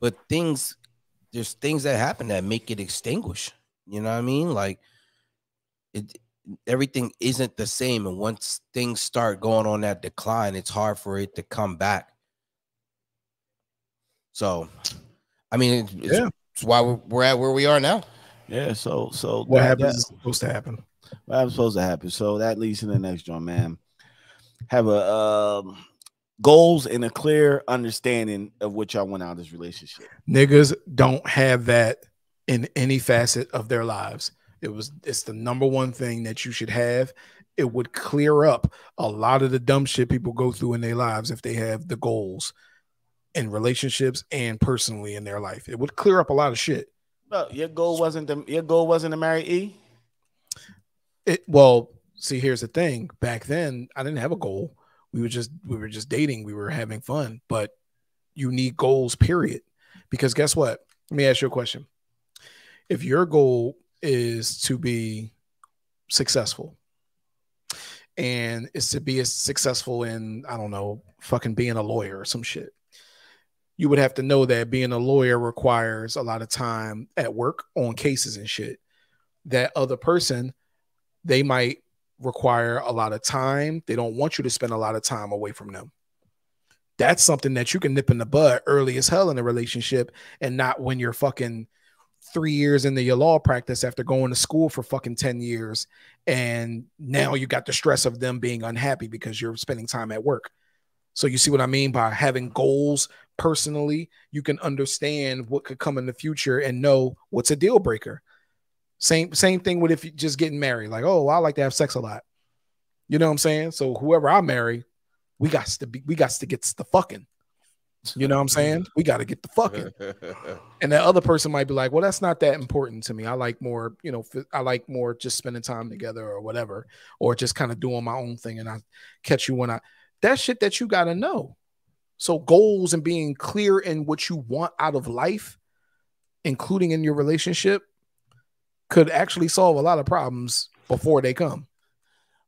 But things, there's things that happen that make it extinguish. You know what I mean? Like it everything isn't the same. And once things start going on that decline, it's hard for it to come back. So I mean, it's, yeah. it's why we're, we're at where we are now. Yeah. So so what that, happens that, is supposed to happen. What was supposed to happen. So that leads to the next one, man have a um, goals and a clear understanding of what y'all want out of this relationship. Niggas don't have that in any facet of their lives. It was it's the number one thing that you should have. It would clear up a lot of the dumb shit people go through in their lives if they have the goals. in relationships and personally in their life. It would clear up a lot of shit. Well, your goal wasn't to, your goal wasn't to marry E. It well, see, here's the thing. Back then, I didn't have a mm-hmm. goal. We were just we were just dating. We were having fun. But you need goals, period. Because guess what? Let me ask you a question. If your goal is to be successful and it's to be as successful in, I don't know, fucking being a lawyer or some shit, you would have to know that being a lawyer requires a lot of time at work on cases and shit. That other person, they might require a lot of time. They don't want you to spend a lot of time away from them. That's something that you can nip in the bud early as hell in a relationship and not when you're fucking three years into your law practice after going to school for fucking 10 years. And now you got the stress of them being unhappy because you're spending time at work. So you see what I mean by having goals personally, you can understand what could come in the future and know what's a deal breaker. Same same thing with if you just getting married. Like, oh, I like to have sex a lot. You know what I'm saying? So whoever I marry, we got to be we got to get the fucking. You know what I'm saying? We got to get the fucking. and that other person might be like, well, that's not that important to me. I like more, you know, I like more just spending time together or whatever, or just kind of doing my own thing. And I catch you when I, that shit that you got to know. So goals and being clear in what you want out of life, including in your relationship, could actually solve a lot of problems before they come.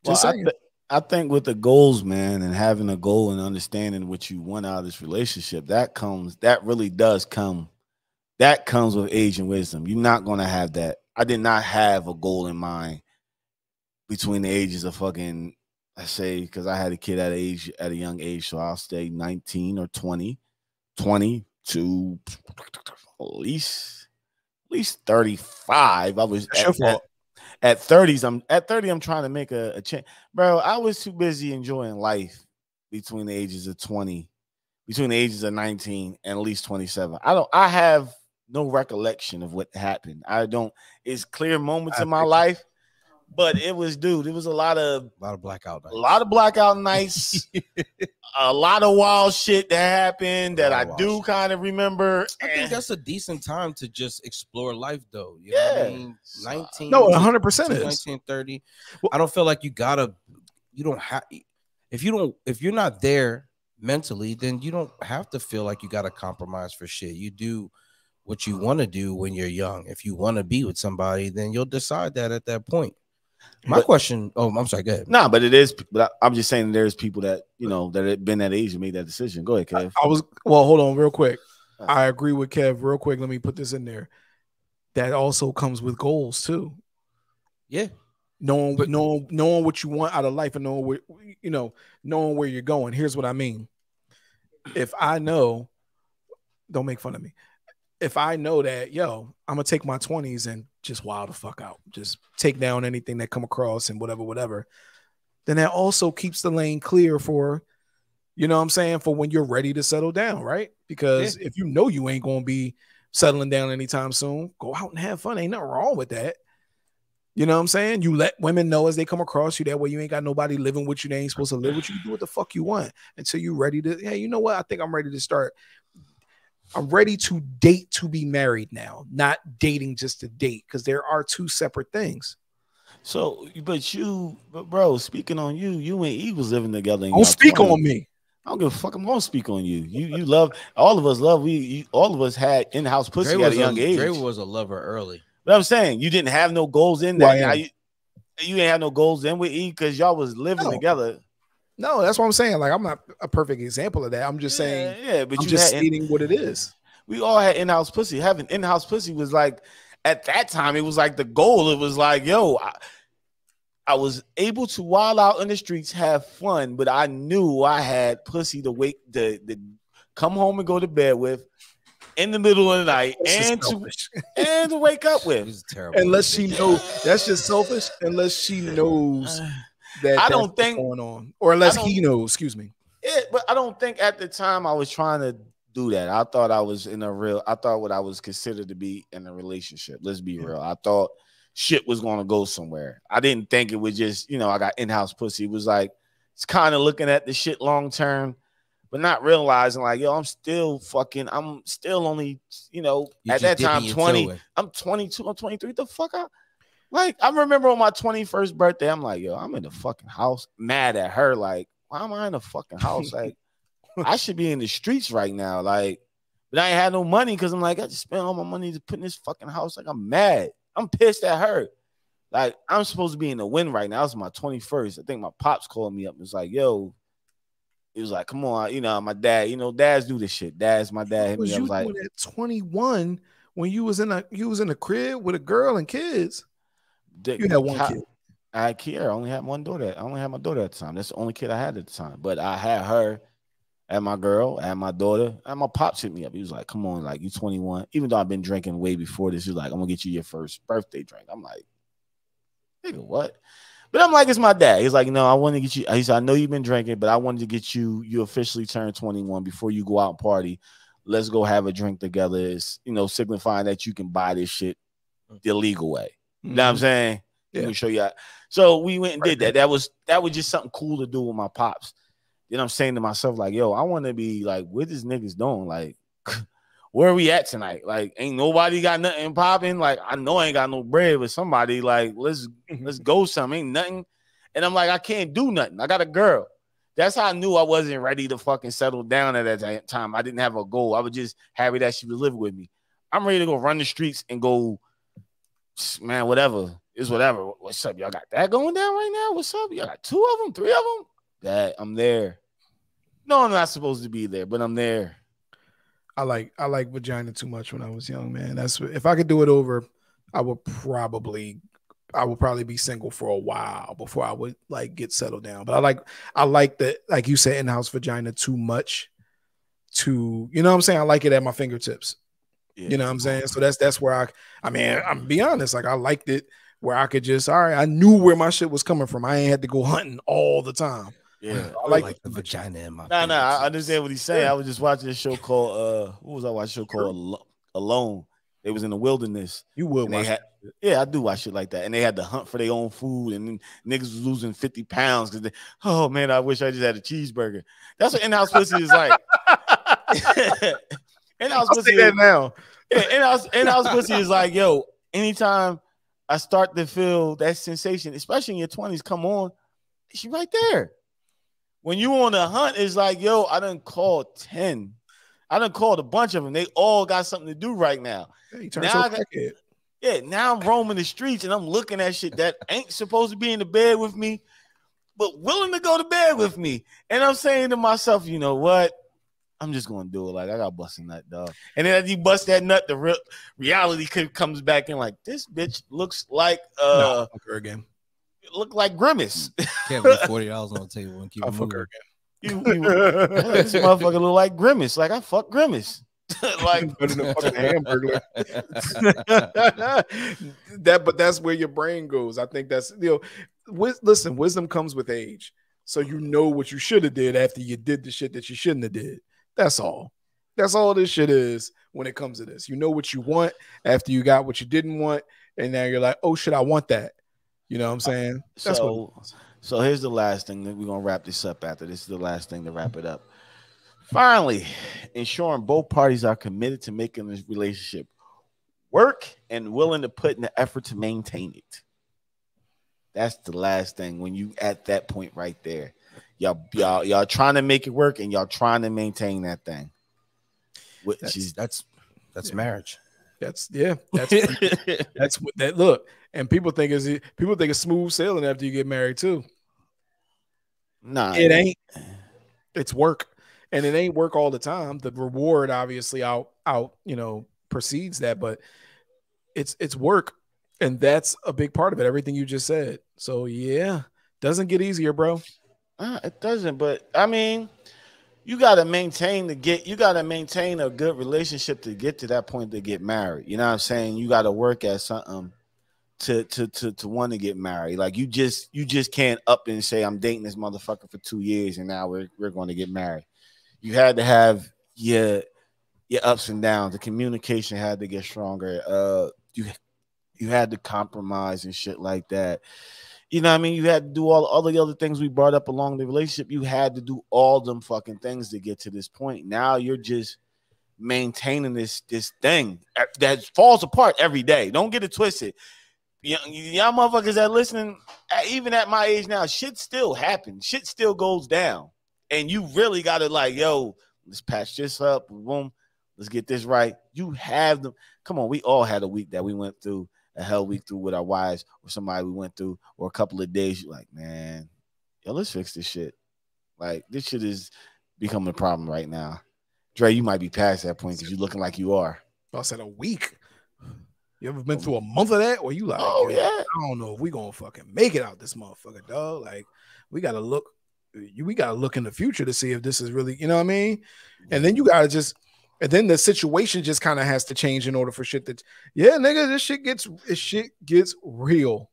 Just well, saying. I, th- I think with the goals, man, and having a goal and understanding what you want out of this relationship, that comes, that really does come, that comes with age and wisdom. You're not gonna have that. I did not have a goal in mind between the ages of fucking, I say, because I had a kid at age at a young age, so I'll stay 19 or 20, 20 to at least at least 35. I was at, at, at 30s, I'm at 30, I'm trying to make a, a change. Bro, I was too busy enjoying life between the ages of 20, between the ages of 19 and at least 27. I don't I have no recollection of what happened. I don't, it's clear moments I in my life but it was, dude, it was a lot of a lot of blackout nights. A lot of blackout nights. a lot of wild shit that happened that I do kind of remember. I think that's a decent time to just explore life, though. You yeah. I mean? 19. No, 100 percent is 1930. Well, I don't feel like you gotta, you don't have, if you don't, if you're not there mentally, then you don't have to feel like you gotta compromise for shit. You do what you want to do when you're young. If you want to be with somebody, then you'll decide that at that point. My but, question. Oh, I'm sorry. Go ahead. Nah, but it is. But I, am just saying, there's people that you know that have been that age and made that decision. Go ahead, Kev. I, I was well. Hold on, real quick. Uh, I agree with Kev. Real quick, let me put this in there. That also comes with goals too. Yeah. Knowing, but, knowing, knowing what you want out of life, and knowing where you know, knowing where you're going. Here's what I mean. If I know, don't make fun of me if I know that, yo, I'm gonna take my 20s and just wild the fuck out, just take down anything that come across and whatever, whatever, then that also keeps the lane clear for, you know what I'm saying, for when you're ready to settle down, right? Because yeah. if you know you ain't gonna be settling down anytime soon, go out and have fun. Ain't nothing wrong with that. You know what I'm saying? You let women know as they come across you that way you ain't got nobody living with you. They ain't supposed to live with you. Do what the fuck you want until you're ready to. Hey, you know what? I think I'm ready to start I'm ready to date to be married now, not dating just to date, because there are two separate things. So, but you, but bro, speaking on you, you and E was living together. Don't speak 20. on me. I don't give a fuck. I'm gonna speak on you. You you love all of us. Love we. You, all of us had in house pussy Dre at a young a, age. Dre was a lover early. But I'm saying you didn't have no goals in that. Well, you, you didn't have no goals in with E because y'all was living no. together. No, that's what I'm saying. Like I'm not a perfect example of that. I'm just yeah, saying. Yeah, but I'm just stating in, what it is. We all had in-house pussy. Having in-house pussy was like at that time. It was like the goal. It was like, yo, I, I was able to wild out in the streets, have fun, but I knew I had pussy to wake the the come home and go to bed with in the middle of the night and to and to wake up with. Terrible. Unless she knows that's just selfish. Unless she knows that I don't think going on, or unless he knows. Excuse me. Yeah, but I don't think at the time I was trying to do that. I thought I was in a real. I thought what I was considered to be in a relationship. Let's be real. I thought shit was going to go somewhere. I didn't think it was just you know I got in house pussy. It was like it's kind of looking at the shit long term. but not realizing like, yo, I'm still fucking, I'm still only, you know, You at that time, 20. I'm 22, I'm 23. The fuck I like I remember on my 21st birthday, I'm like, yo, I'm in the fucking house, mad at her. Like, why am I in the fucking house? Like, I should be in the streets right now. Like, but I ain't had no money because I'm like, I just spent all my money to put in this fucking house. Like, I'm mad. I'm pissed at her. Like, I'm supposed to be in the win right now. It's my 21st. I think my pops called me up. It's like, yo, it was like, come on, you know, my dad, you know, dads do this shit. Dad's my dad hit was me. I you was like, at 21 when you was in a you was in a crib with a girl and kids? "Dick, You had one how- kid. I had Kiara. I only had one daughter. I only had my daughter at the time. That's the only kid I had at the time. But I had her and my girl and my daughter. And my pops hit me up. He was like, Come on, like you 21. Even though I've been drinking way before this, he's like, I'm gonna get you your first birthday drink. I'm like, nigga, what? But I'm like, it's my dad. He's like, no, I want to get you. He said, I know you've been drinking, but I wanted to get you. You officially turned 21 before you go out and party. Let's go have a drink together. It's you know signifying that you can buy this shit the legal way. You know what I'm mm-hmm. saying? Let me show you. How. So we went and did that. That was that was just something cool to do with my pops. Then I'm saying to myself, like, yo, I want to be like, what this niggas doing? Like, where are we at tonight? Like, ain't nobody got nothing popping. Like, I know I ain't got no bread, but somebody like, let's mm-hmm. let's go some. Ain't nothing. And I'm like, I can't do nothing. I got a girl. That's how I knew I wasn't ready to fucking settle down at that time. I didn't have a goal. I was just happy that she was living with me. I'm ready to go run the streets and go, man, whatever. It's whatever. What's up? Y'all got that going down right now? What's up? Y'all got two of them, three of them? That I'm there. No, I'm not supposed to be there, but I'm there. I like I like vagina too much when I was young, man. That's if I could do it over, I would probably I would probably be single for a while before I would like get settled down. But I like I like that like you said in-house vagina too much to you know what I'm saying? I like it at my fingertips. You know what I'm saying? So that's that's where I I mean, I'm be honest, like I liked it where I could just all right, I knew where my shit was coming from. I ain't had to go hunting all the time. Yeah. I I like, like, the vagina in my. Nah, nah, I fingertips. understand what he's saying. Yeah. I was just watching a show called uh what was I watching? A show called Alo- Alone. They was in the wilderness. you would watch had, yeah, I do watch shit like that. And they had to hunt for their own food, and niggas was losing 50 pounds because they, oh man, I wish I just had a cheeseburger. That's what in-house pussy is like. in-house I'll pussy say that now. yeah, in-house, in-house pussy is like, yo, anytime I start to feel that sensation, especially in your 20s, come on, she right there. When you on a hunt, it's like, yo, I didn't call 10. I done called a bunch of them. They all got something to do right now. Yeah, Now so I got-. Yeah, now I'm roaming the streets and I'm looking at shit that ain't supposed to be in the bed with me, but willing to go to bed with me. And I'm saying to myself, you know what? I'm just gonna do it. Like I got bust a nut, dog. And then as you bust that nut, the real reality comes back in. Like this bitch looks like uh no, fuck her again. look like grimace. Can't leave forty dollars on the table and keep I'll it fuck her moving. you, you this motherfucker look like grimace. Like I fuck grimace. like again. Better a fucking hamburger. that, but that's where your brain goes. I think that's you know. Wis- listen, wisdom comes with age, so you know what you should have did after you did the shit that you shouldn't have did. That's all. That's all this shit is when it comes to this. You know what you want after you got what you didn't want, and now you're like, oh shit, I want that. You know what I'm saying? That's so, so here's the last thing that we're gonna wrap this up after. This is the last thing to wrap it up. Finally, ensuring both parties are committed to making this relationship work and willing to put in the effort to maintain it. That's the last thing when you at that point right there. Y'all, y'all, y'all trying to make it work and y'all trying to maintain that thing. Which That's is that's that's Yeah. marriage. That's yeah. That's that's what that look. And people think is people think it's smooth sailing after you get married too. nah. It ain't. It's work, and it ain't work all the time. The reward obviously out out you know precedes that, but it's it's work, and that's a big part of it. Everything you just said. So yeah, doesn't get easier, bro. Uh, it doesn't, but I mean, you got to maintain to get. You got to maintain a good relationship to get to that point to get married. You know what I'm saying? You got to work at something to to to to want to get married. Like you just you just can't up and say I'm dating this motherfucker for two years and now we're we're going to get married. You had to have your your ups and downs. The communication had to get stronger. Uh, you you had to compromise and shit like that. You know what I mean? You had to do all all the other things we brought up along the relationship. You had to do all them fucking things to get to this point. Now you're just maintaining this this thing that falls apart every day. Don't get it twisted. Y'all, y'all motherfuckers that listening, even at my age now, shit still happens. Shit still goes down. And you really gotta like, yo, let's patch this up. Boom. Let's get this right. You have them. Come on, we all had a week that we went through, a hell week through with our wives, or somebody we went through, or a couple of days. You're like, man, yo, let's fix this shit. Like this shit is becoming a problem right now. Dre, you might be past that point because you're looking like you are. I said a week. You ever been through a month of that? Or you like, oh yeah, I don't know if we gonna fucking make it out this motherfucker, dog. Like, we gotta look, we gotta look in the future to see if this is really, you know what I mean? And then you gotta just, and then the situation just kind of has to change in order for shit that, yeah, nigga, this shit gets, this shit gets real.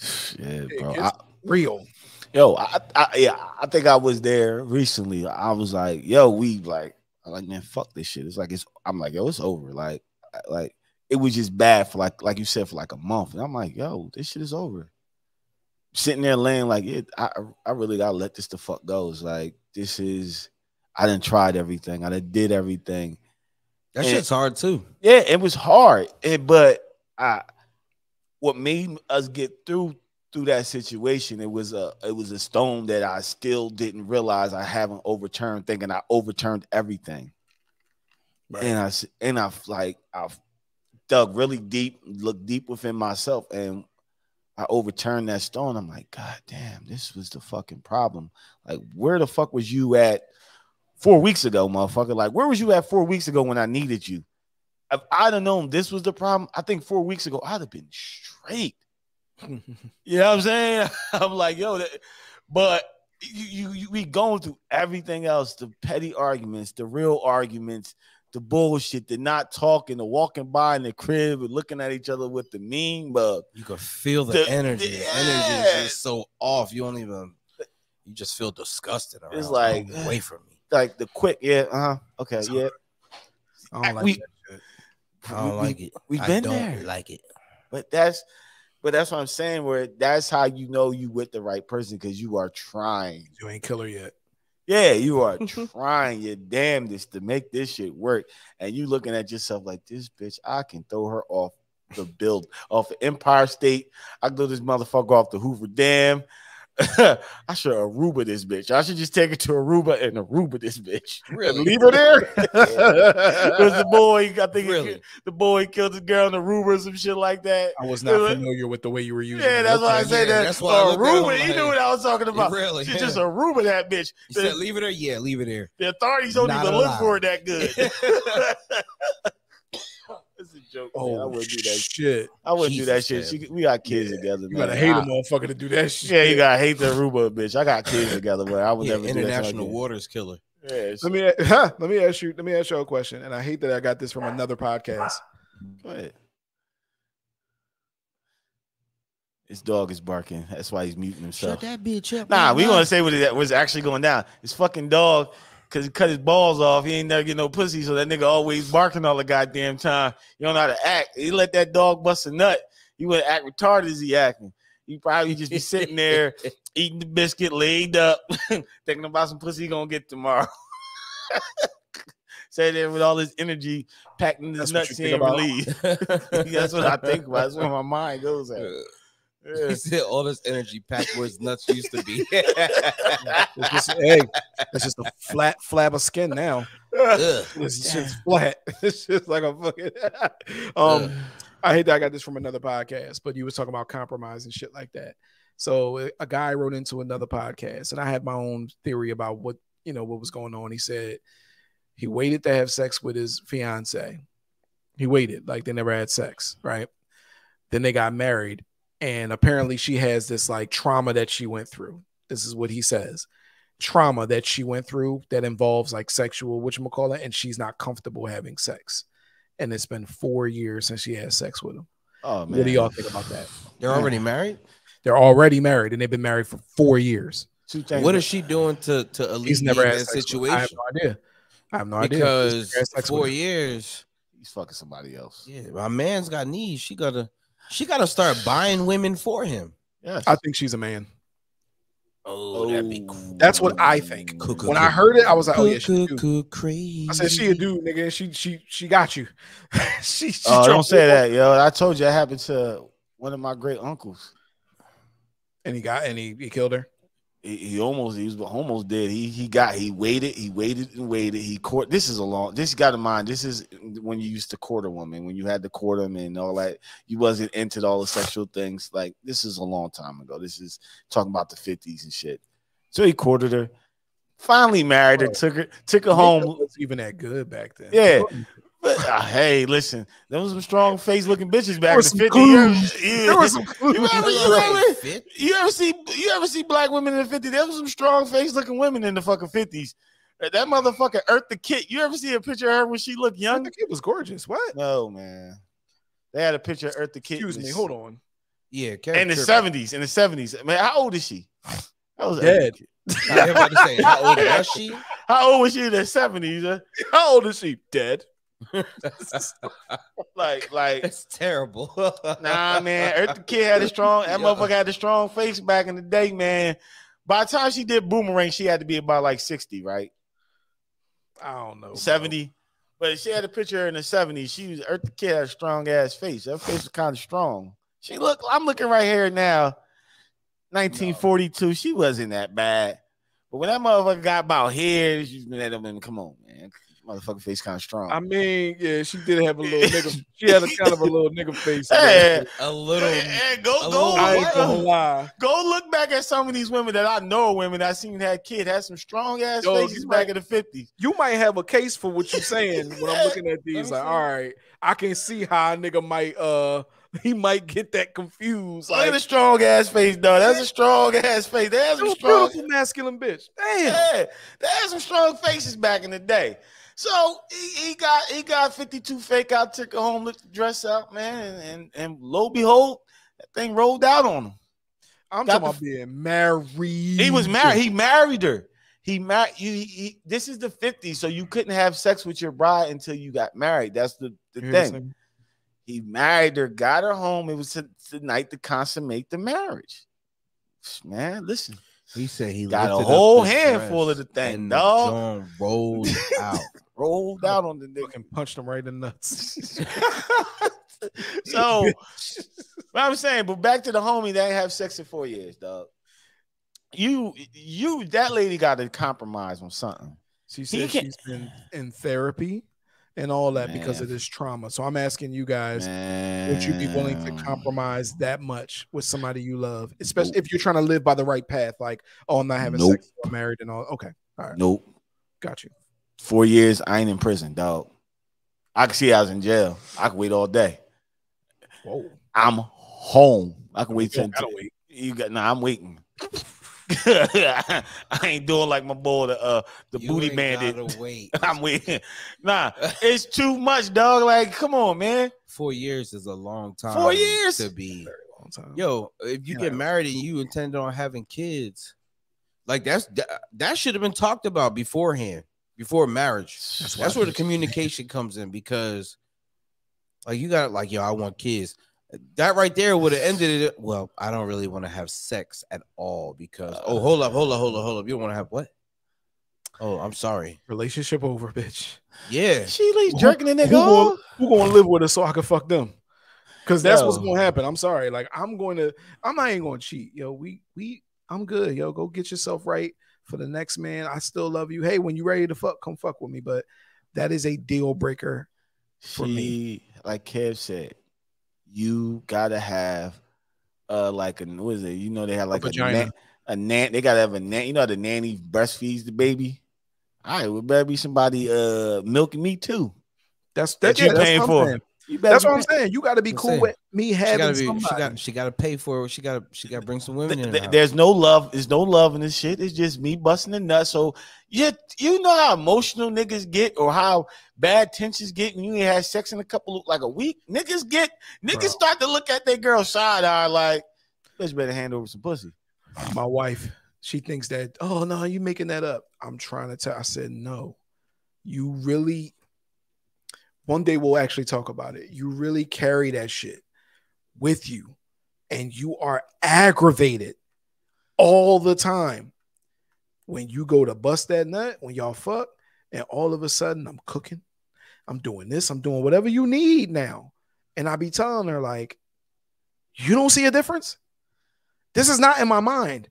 Yeah, bro, I, real. Yo, I, I, yeah, I think I was there recently. I was like, yo, we like I'm like, man, fuck this shit. It's like it's. I'm like, yo, it's over. Like, like it was just bad for like, like you said, for like a month. And I'm like, yo, this shit is over. Sitting there laying like it. I, I really gotta let this the fuck go. It's like this is. I didn't tried everything. I done did everything. That and, shit's hard too. Yeah, it was hard. It, but I, what made us get through through that situation, it was a it was a stone that I still didn't realize I haven't overturned, thinking I overturned everything. Right. And I and I've like I've dug really deep, looked deep within myself, and I overturned that stone. I'm like, God damn, this was the fucking problem. Like, where the fuck was you at four weeks ago, motherfucker? Like, where was you at four weeks ago when I needed you? If I'd have known this was the problem, I think four weeks ago I'd have been straight you know what I'm saying? I'm like, yo, that, but you, you, you we going through everything else, the petty arguments, the real arguments, the bullshit, the not talking, the walking by in the crib and looking at each other with the mean but You can feel the, the energy. The energy is so off. You don't even you just feel disgusted around. It's like away from me. Like the quick, yeah, uh-huh. Okay, yeah. I don't like we, that shit. I don't we, like it. We've been I don't there. like it. But that's but that's what I'm saying. Where that's how you know you with the right person because you are trying. You ain't killer yet. Yeah, you are trying your damnedest to make this shit work, and you looking at yourself like this bitch. I can throw her off the build off the Empire State. I can throw this motherfucker off the Hoover Dam. I should Aruba this bitch. I should just take it to Aruba and Aruba this bitch. Really? leave her there. Because the boy, I think really? the boy killed the girl in Aruba or some shit like that. I was not familiar with the way you were using. Yeah, that's why I said that. That's why uh, Aruba. Like, you knew what I was talking about. Really? She just Aruba that bitch. You the, said leave it there. Yeah, leave it there. The authorities don't not even look for it that good. It's a joke. Oh, man. I oh, wouldn't do that shit. I wouldn't Jesus do that shit. She, we got kids yeah. together. You gotta hate a motherfucker to do that shit. Yeah, you gotta hate the Aruba bitch. I got kids together, but I would yeah, never international do waters killer. Yeah, let me huh, let me ask you. Let me ask you a question. And I hate that I got this from another podcast. Go ahead. His dog is barking. That's why he's muting himself. Shut that bitch up. Nah, we want to say what was actually going down. His fucking dog Cause he cut his balls off. He ain't never get no pussy. So that nigga always barking all the goddamn time. You don't know how to act. He let that dog bust a nut. He wouldn't act retarded as he acting. He probably just be sitting there eating the biscuit, laid up, thinking about some pussy he gonna get tomorrow. Say there with all his energy packed in his nuts, he ain't release. That's what I think about. That's where my mind goes at. Yeah. He said all this energy packed where his nuts used to be. it's just, hey, it's just a flat flab of skin now. Ugh. It's just flat. It's just like a fucking. um, Ugh. I hate that I got this from another podcast, but you was talking about compromise and shit like that. So a guy wrote into another podcast, and I had my own theory about what you know what was going on. He said he waited to have sex with his fiance. He waited, like they never had sex, right? Then they got married, and apparently she has this like trauma that she went through. This is what he says. Trauma that she went through that involves like sexual, which I'm call it, and she's not comfortable having sex. And it's been four years since she had sex with him. Oh man. What do y'all think about that? They're already married? They're already married and they've been married for four years. What is she doing to to alleviate never that situation? I have no idea. I have no because idea. Because four years. He's fucking somebody else. Yeah, my man's got needs. She gotta she got to start buying women for him. Yes. I think she's a man. Oh, that'd be oh. cool. That's what I think. Cool, cool, When. I heard it, I was like, "Oh yeah, she a crazy. I said she a dude, nigga. She she she got you. she, she Oh, don't say that, yo. I told you that happened to one of my great uncles. And he got and he, he killed her. He, he almost he was almost dead. He he got he waited, he waited and waited. He court. This is a long. This got in mind. This is when you used to court a woman, when you had to court them and all that. You wasn't into all the sexual things. Like this is a long time ago. This is talking about the fifties and shit. So he courted her. Finally married her. Took her took her home. was even that good back then. Yeah. But uh, hey, listen, there was some strong face looking bitches back There in the 50s. You ever- clues. yeah. There was some clues. You ever, you, ever, you ever see you ever see black women in the 50s? There was some strong face looking women in the fucking 50s. That motherfucker Eartha Kitt. You ever see a picture of her when she looked Young young? the kid was gorgeous. What? No, man. They had a picture of Eartha Kitt. Excuse me. Hold on. Yeah, In the 70s. In the 70s. Man, how old is she? That was Dead. I was about to say, how old was she? How old was she in the 70s? huh? How old is she? Dead. Like, like it's terrible. Nah, man. Eartha Kitt had a strong. That Yeah. motherfucker had a strong face back in the day, man. By the time she did Boomerang, she had to be about like sixty, right? I don't know. bro. Seventy. But she had a picture in the seventies. She was Eartha Kitt had a strong ass face. Her face was kind of strong. She look. I'm looking right here now. 1942. She wasn't that bad. But when that motherfucker got about here, she's been at him. Come on, man. Motherfucker face kind of strong. I mean, yeah, she did have a little nigga. She had a kind of a little nigga face. Hey, a little. hey, go, a go, little I ain't go. gonna lie. Go look back at some of these women that I know are women that I seen had kids had some strong ass Yo, faces back might- in the fifties. You might have a case for what you're saying when I'm looking at these. Like, all right, I can see how a nigga might uh he might get that confused. Look at Like, the strong ass face, though. That's a strong ass face. They had a strong, beautiful masculine bitch. Damn. yeah, they had some strong faces back in the day. So he, he got he got 52 fake out, took her home, looked the dress out, man, and, and and lo behold, that thing rolled out on him. I'm Got talking about being married. He was married. He married her. He married you. He, he- this is the 50s, so you couldn't have sex with your bride until you got married. That's the, the You hear what I'm thing. He married her, got her home. It was the the night to consummate the marriage. Man, listen, He said he got a whole handful of the thing, and dog. John rolled out. Rolled out on the nigga. and punched him right in the nuts. so, what I'm saying, but back to the homie that ain't have sex in four years, dog. You, you, that lady got to compromise on something. She He said can- she's been in therapy and all that because of this trauma. So I'm asking you guys, Man. would you be willing to compromise that much with somebody you love, especially if you're trying to live by the right path? Like, oh, I'm not having Nope. sex, I'm married, and all. Okay, all right. Nope. got you. Four years, I ain't in prison, dog. I can see I was in jail. I can wait all day. Whoa, I'm home. I can wait You till don't gotta wait. you got. Nah, I'm waiting. I ain't doing like my boy, the uh, the You booty ain't bandit. Wait. I'm waiting. Nah, it's too much, dog. Like, come on, man. Four years is a long time. Four years? to be. Very long time. Yo, if you Yeah. get married and you intend on having kids, like that's that, that should have been talked about beforehand, before marriage. That's That's where the communication comes in because, like, you got like, yo, I want kids. That right there would have ended it. Well, I don't really want to have sex at all because. oh, hold up, hold up, hold up, hold up. You don't want to have what? Oh, I'm sorry. Relationship over, bitch. Yeah, She leaves jerking the who nigga gonna- off. Who gonna live with us so I can fuck them? Because that's what's gonna happen. I'm sorry. Like I'm going to. I'm not even gonna cheat. Yo, we we. I'm good. Yo, go get yourself right for the next man. I still love you. Hey, when you ready to fuck, come fuck with me. But that is a deal breaker. for she, me. like Kev said, you gotta have uh like a what is it? You know they have like a, vagina. nan, a nan. They gotta have a nan. You know how the nanny breastfeeds the baby. All right, well, better be somebody uh milking me too. That's That that, you yeah, that's paying what I'm for. Saying. You That's what I'm saying. You got to be cool saying. with me she having gotta be. She somebody. got. She got to pay for it. She got. to She got to bring some women Th- in. the there's no love. There's no love in this shit. It's just me busting the nuts. So you you know how emotional niggas get, or how bad tensions get when you ain't had sex in a couple of like a week. Niggas get niggas Bro. start to look at their girl side eye like, bitch better hand over some pussy. my wife, she thinks that, oh no, you making that up. I'm trying to tell. I said, no, you really. One day we'll actually talk about it. You really carry that shit with you and you are aggravated all the time when you go to bust that nut, when y'all fuck, and all of a sudden I'm cooking, I'm doing this, I'm doing whatever you need now. And I be telling her, like, you don't see a difference? This is not in my mind.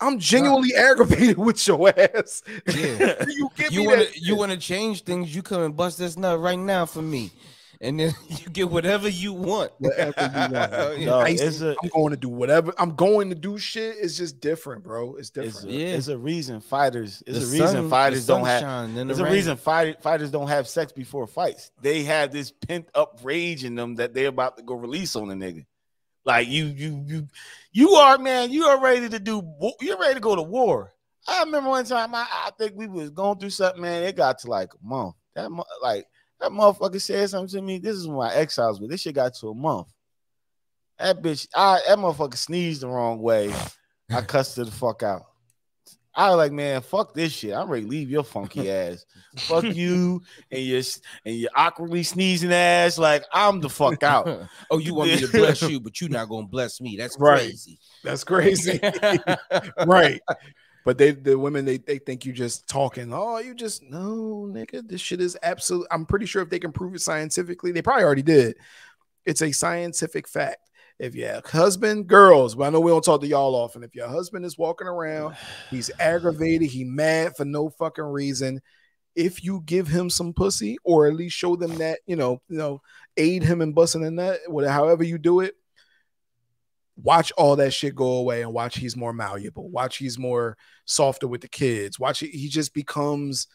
I'm genuinely aggravated with your ass. Yeah. you give You me want that to you want to change things? You come and bust this nut right now for me, and then you get whatever you want. whatever you want. Oh, no, I- it's a- I'm going to do whatever. I'm going to do shit. It's just different, bro. It's It's different. a, Yeah. it's a reason fighters. It's The a reason sun- fighters don't have. sunshine and There's a rain. reason fight, fighters don't have sex before fights. They have this pent up rage in them that they're about to go release on a nigga. Like you, you, you, you are man. You are ready to do. You're ready to go to war. I remember one time. I, I think we was going through something, man. It got to like a month. That like that motherfucker said something to me. This is my ex house, but this shit got to a month. That bitch, I that motherfucker sneezed the wrong way. I cussed her the fuck out. I was like, man, fuck this shit. I'm ready to leave your funky ass. fuck you and your and your awkwardly sneezing ass. Like I'm the fuck out. oh, you want me to bless you, but you're not gonna bless me. That's Right. crazy. That's crazy. right. But they the women they they think you just talking. Oh, you just no, nigga. This shit is absolute. I'm pretty sure if they can prove it scientifically, they probably already did. It's a scientific fact. If your husband, girls, but I know we don't talk to y'all often. If your husband is walking around, he's aggravated, he mad for no fucking reason. If you give him some pussy, or at least show them that, you know, you know, aid him in busting a nut, whatever, however you do it, watch all that shit go away and watch he's more malleable watch he's more softer with the kids watch he just becomes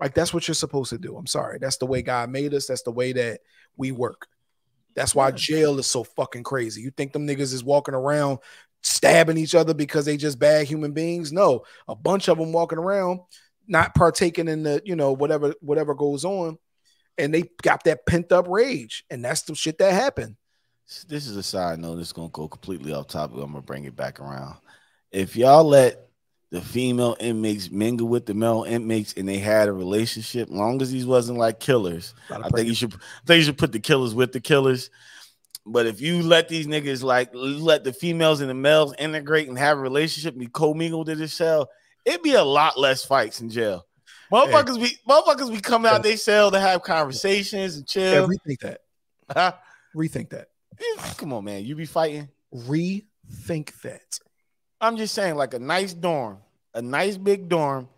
like that's what you're supposed to do i'm sorry that's the way god made us that's the way that we work that's why jail is so fucking crazy you think them niggas is walking around stabbing each other because they just bad human beings no a bunch of them walking around not partaking in the you know whatever whatever goes on and they got that pent up rage and that's the shit that happened This is a side note. This is gonna go completely off topic. I'm gonna bring it back around. If y'all let the female inmates mingle with the male inmates and they had a relationship, long as these wasn't like killers, I think you should. I think you should put the killers with the killers. But if you let these niggas like let the females and the males integrate and have a relationship and be co-mingled in this cell, it'd be a lot less fights in jail. Motherfuckers we motherfuckers be coming out they cell to have conversations and Yeah, chill. rethink that. Huh? Rethink that. Come on, man. You be fighting. Rethink that. I'm just saying, like a nice dorm, a nice big dorm.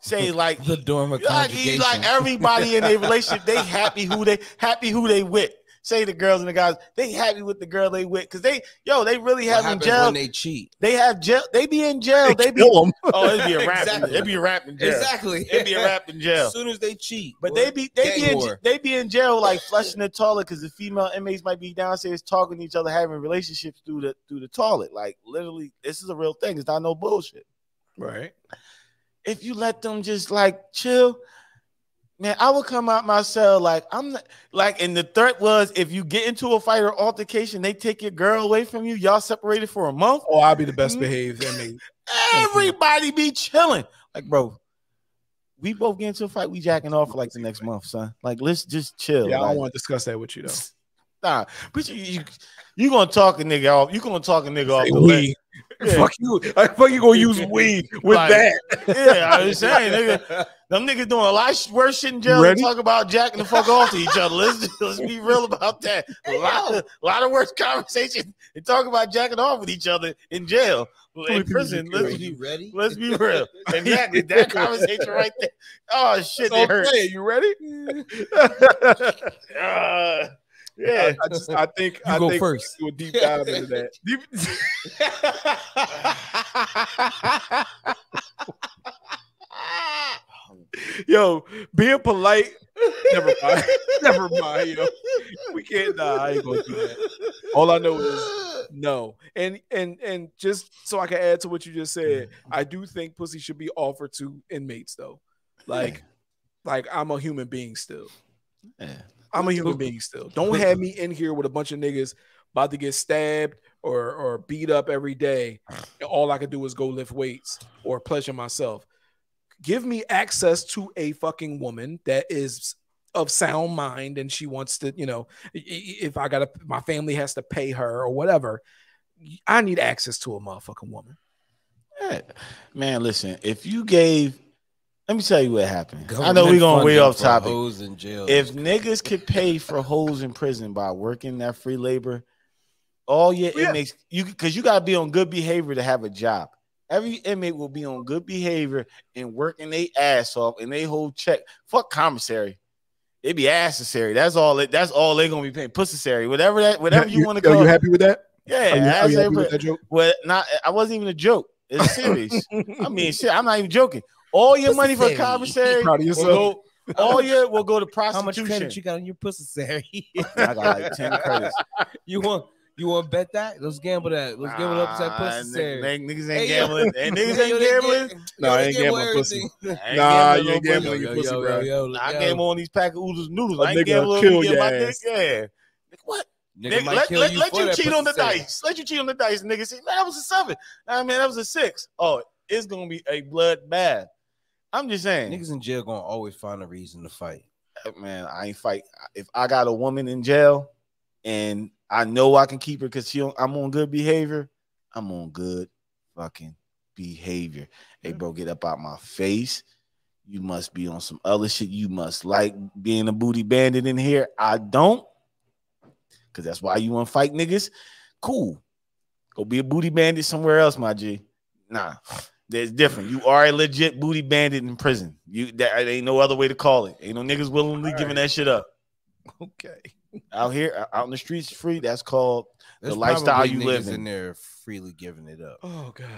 Say like The dorm of like, like everybody in a relationship, they happy who they happy who they with. Say the girls and the guys, they happy with the girl they with because they yo they really what have in jail. when they cheat? They have jail. They be in jail. They be kill 'em. oh it'd be a rap. Exactly. It'd be a rap in jail. Exactly. It'd be a rap in jail. As soon as they cheat, But boy, they be they be in war. they be in jail like flushing the toilet because the female inmates might be downstairs talking to each other, having relationships through the through the toilet. Like literally, this is a real thing. It's not no bullshit. Right. If you let them just like chill, man, I would come out my cell like I'm not like. And the threat was if you get into a fight or altercation, they take your girl away from you. Y'all separated for a month. Oh, I'll be the best Mhm. behaved inmate. Everybody be chilling. Like, bro, we both get into a fight. We jacking off for like the next month, son. Like, let's just chill. Yeah, I don't want to discuss that with you though. Nah, but you, you you gonna talk a nigga off. You gonna talk a nigga off the we. Yeah. Fuck you. I fuck you gonna use weed with Like, that. Yeah, I was saying, nigga, them niggas doing a lot worse shit in jail. They Ready? talk about jacking the fuck off to each other. Let's let's be real about that. A lot, of, lot of worse conversation. They talk about jacking off with each other in jail, in prison. Let's be ready? let's be real. Exactly that conversation right there. Oh shit, they hurt. Okay, you ready? Uh, yeah. I, I just I think You I go think first. we do a deep dive into that. Deep, yo, being polite. Never mind. Never mind, yo. We can't. Nah, I ain't gonna do that. All I know is no. And and and just so I can add to what you just said, mm-hmm. I do think pussy should be offered to inmates though. Like, like I'm a human being still. Yeah. I'm a human being still. Don't have me in here with a bunch of niggas about to get stabbed or or beat up every day. And all I can do is go lift weights or pleasure myself. Give me access to a fucking woman that is of sound mind and she wants to, you know, if I got to, my family has to pay her or whatever, I need access to a motherfucking woman. Man, listen, if you gave, let me tell you what happened. Government I know we're going way off topic. In jail. If niggas could pay for holes in prison by working that free labor, all your yeah. inmates, you because you gotta be on good behavior to have a job. Every inmate will be on good behavior and working their ass off and they hold check. Fuck commissary. It be accessory. That's all. It, that's all they gonna be paying. Pussy whatever that, whatever you, you want to go. Are you happy with that? Yeah, are you, are you happy with that joke? Well, not. I wasn't even a joke. It's serious. I mean, shit. I'm not even joking. All your money for commissary will go. All your will go to prostitution. How much credit you got on your pussy, I got like ten credits. You want you want to bet that? Let's gamble that. Let's gamble up that pussy. N- niggas ain't gambling. And niggas ain't gambling. No, I ain't gambling pussy. Nah, you ain't gambling your pussy, bro. I gamble on these pack of oodles noodles. I ain't gambling on your ass. Yeah. What? Nigga, let, let, let you cheat on the dice. Let you cheat on the dice, nigga. See, man, that was a seven. I mean, that was a six. Oh, it's gonna be a bloodbath. I'm just saying. Niggas in jail gonna always find a reason to fight. Man, I ain't fight. If I got a woman in jail and I know I can keep her because she I'm on good behavior. I'm on good fucking behavior. Hey, bro, get up out my face. You must be on some other shit. You must like being a booty bandit in here. I don't. Cause that's why you want to fight niggas. Cool. Go be a booty bandit somewhere else, my G. Nah, there's different. You are a legit booty bandit in prison. You that ain't no other way to call it. Ain't no niggas willingly giving that shit up. Okay out here out in the streets free. That's called There's the lifestyle you live in. in there freely giving it up. Oh god.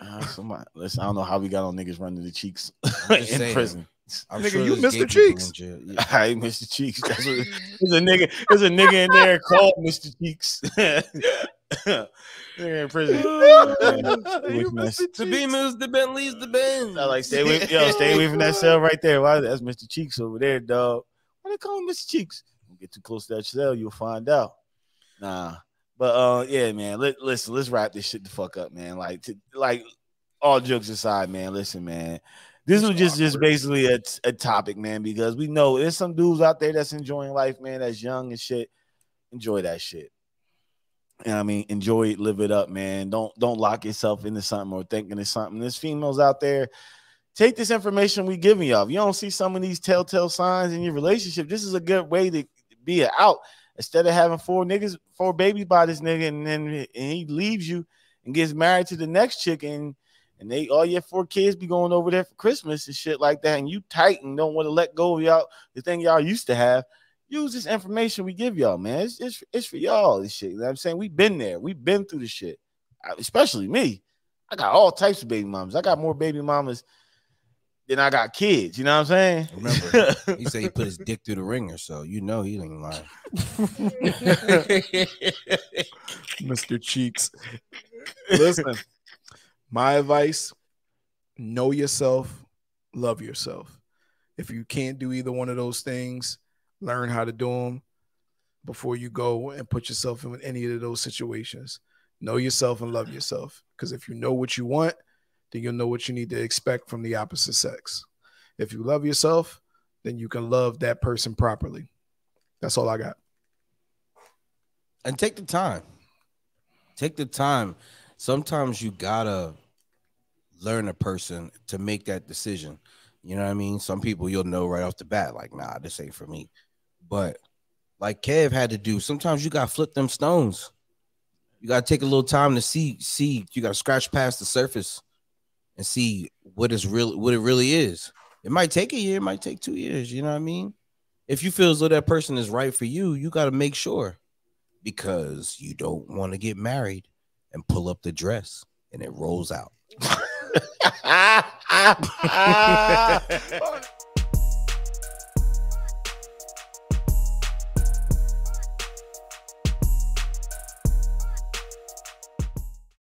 Uh, somebody, listen, I don't know how we got on niggas running the cheeks in saying, prison. I'm nigga, sure you Mr. Cheeks. Yeah. I Mr. Cheeks. That's what, there's a nigga. There's a nigga in there called Mr. Cheeks. in prison. the Beamers, the Bentleys, the Benz. I like stay away, yo, stay away from that cell right there. Why? That's Mr. Cheeks over there, dog. Why they call him Mr. Cheeks? Don't get too close to that cell, you'll find out. Nah, but uh, yeah, man. Let listen. Let's wrap this shit the fuck up, man. Like, to, like all jokes aside, man. Listen, man. This was just just basically a, a topic, man, because we know there's some dudes out there that's enjoying life, man. That's young and shit. Enjoy that shit. And I mean, enjoy it, live it up, man. Don't don't lock yourself into something or thinking it's something. There's females out there take this information we giving y'all. If you don't see some of these telltale signs in your relationship, this is a good way to be out instead of having four niggas, four babies by this nigga, and then and he leaves you and gets married to the next chick, and and they all your four kids be going over there for Christmas and shit like that, and you tight and don't want to let go of y'all the thing y'all used to have. Use this information we give y'all, man. It's, it's, it's for y'all. This shit. You know what I'm saying we've been there. We've been through the shit. Especially me. I got all types of baby mamas. I got more baby mamas than I got kids. You know what I'm saying? Remember, he said he put his dick through the wringer, so you know he ain't lying. Mr. Cheeks. Listen, my advice: know yourself, love yourself. If you can't do either one of those things, learn how to do them before you go and put yourself in any of those situations. Know yourself and love yourself. Because if you know what you want then you'll know what you need to expect from the opposite sex. If you love yourself, then you can love that person properly. That's all I got. And take the time. Take the time. Sometimes you gotta learn a person to make that decision. You know what I mean? Some people you'll know right off the bat, like, nah, this ain't for me. But like Kev had to do, sometimes you gotta flip them stones. You gotta take a little time to see, see, you gotta scratch past the surface and see what is real what it really is. It might take a year, it might take two years, you know what I mean? If you feel as though that person is right for you, you got to make sure because you don't want to get married and pull up the dress and it rolls out.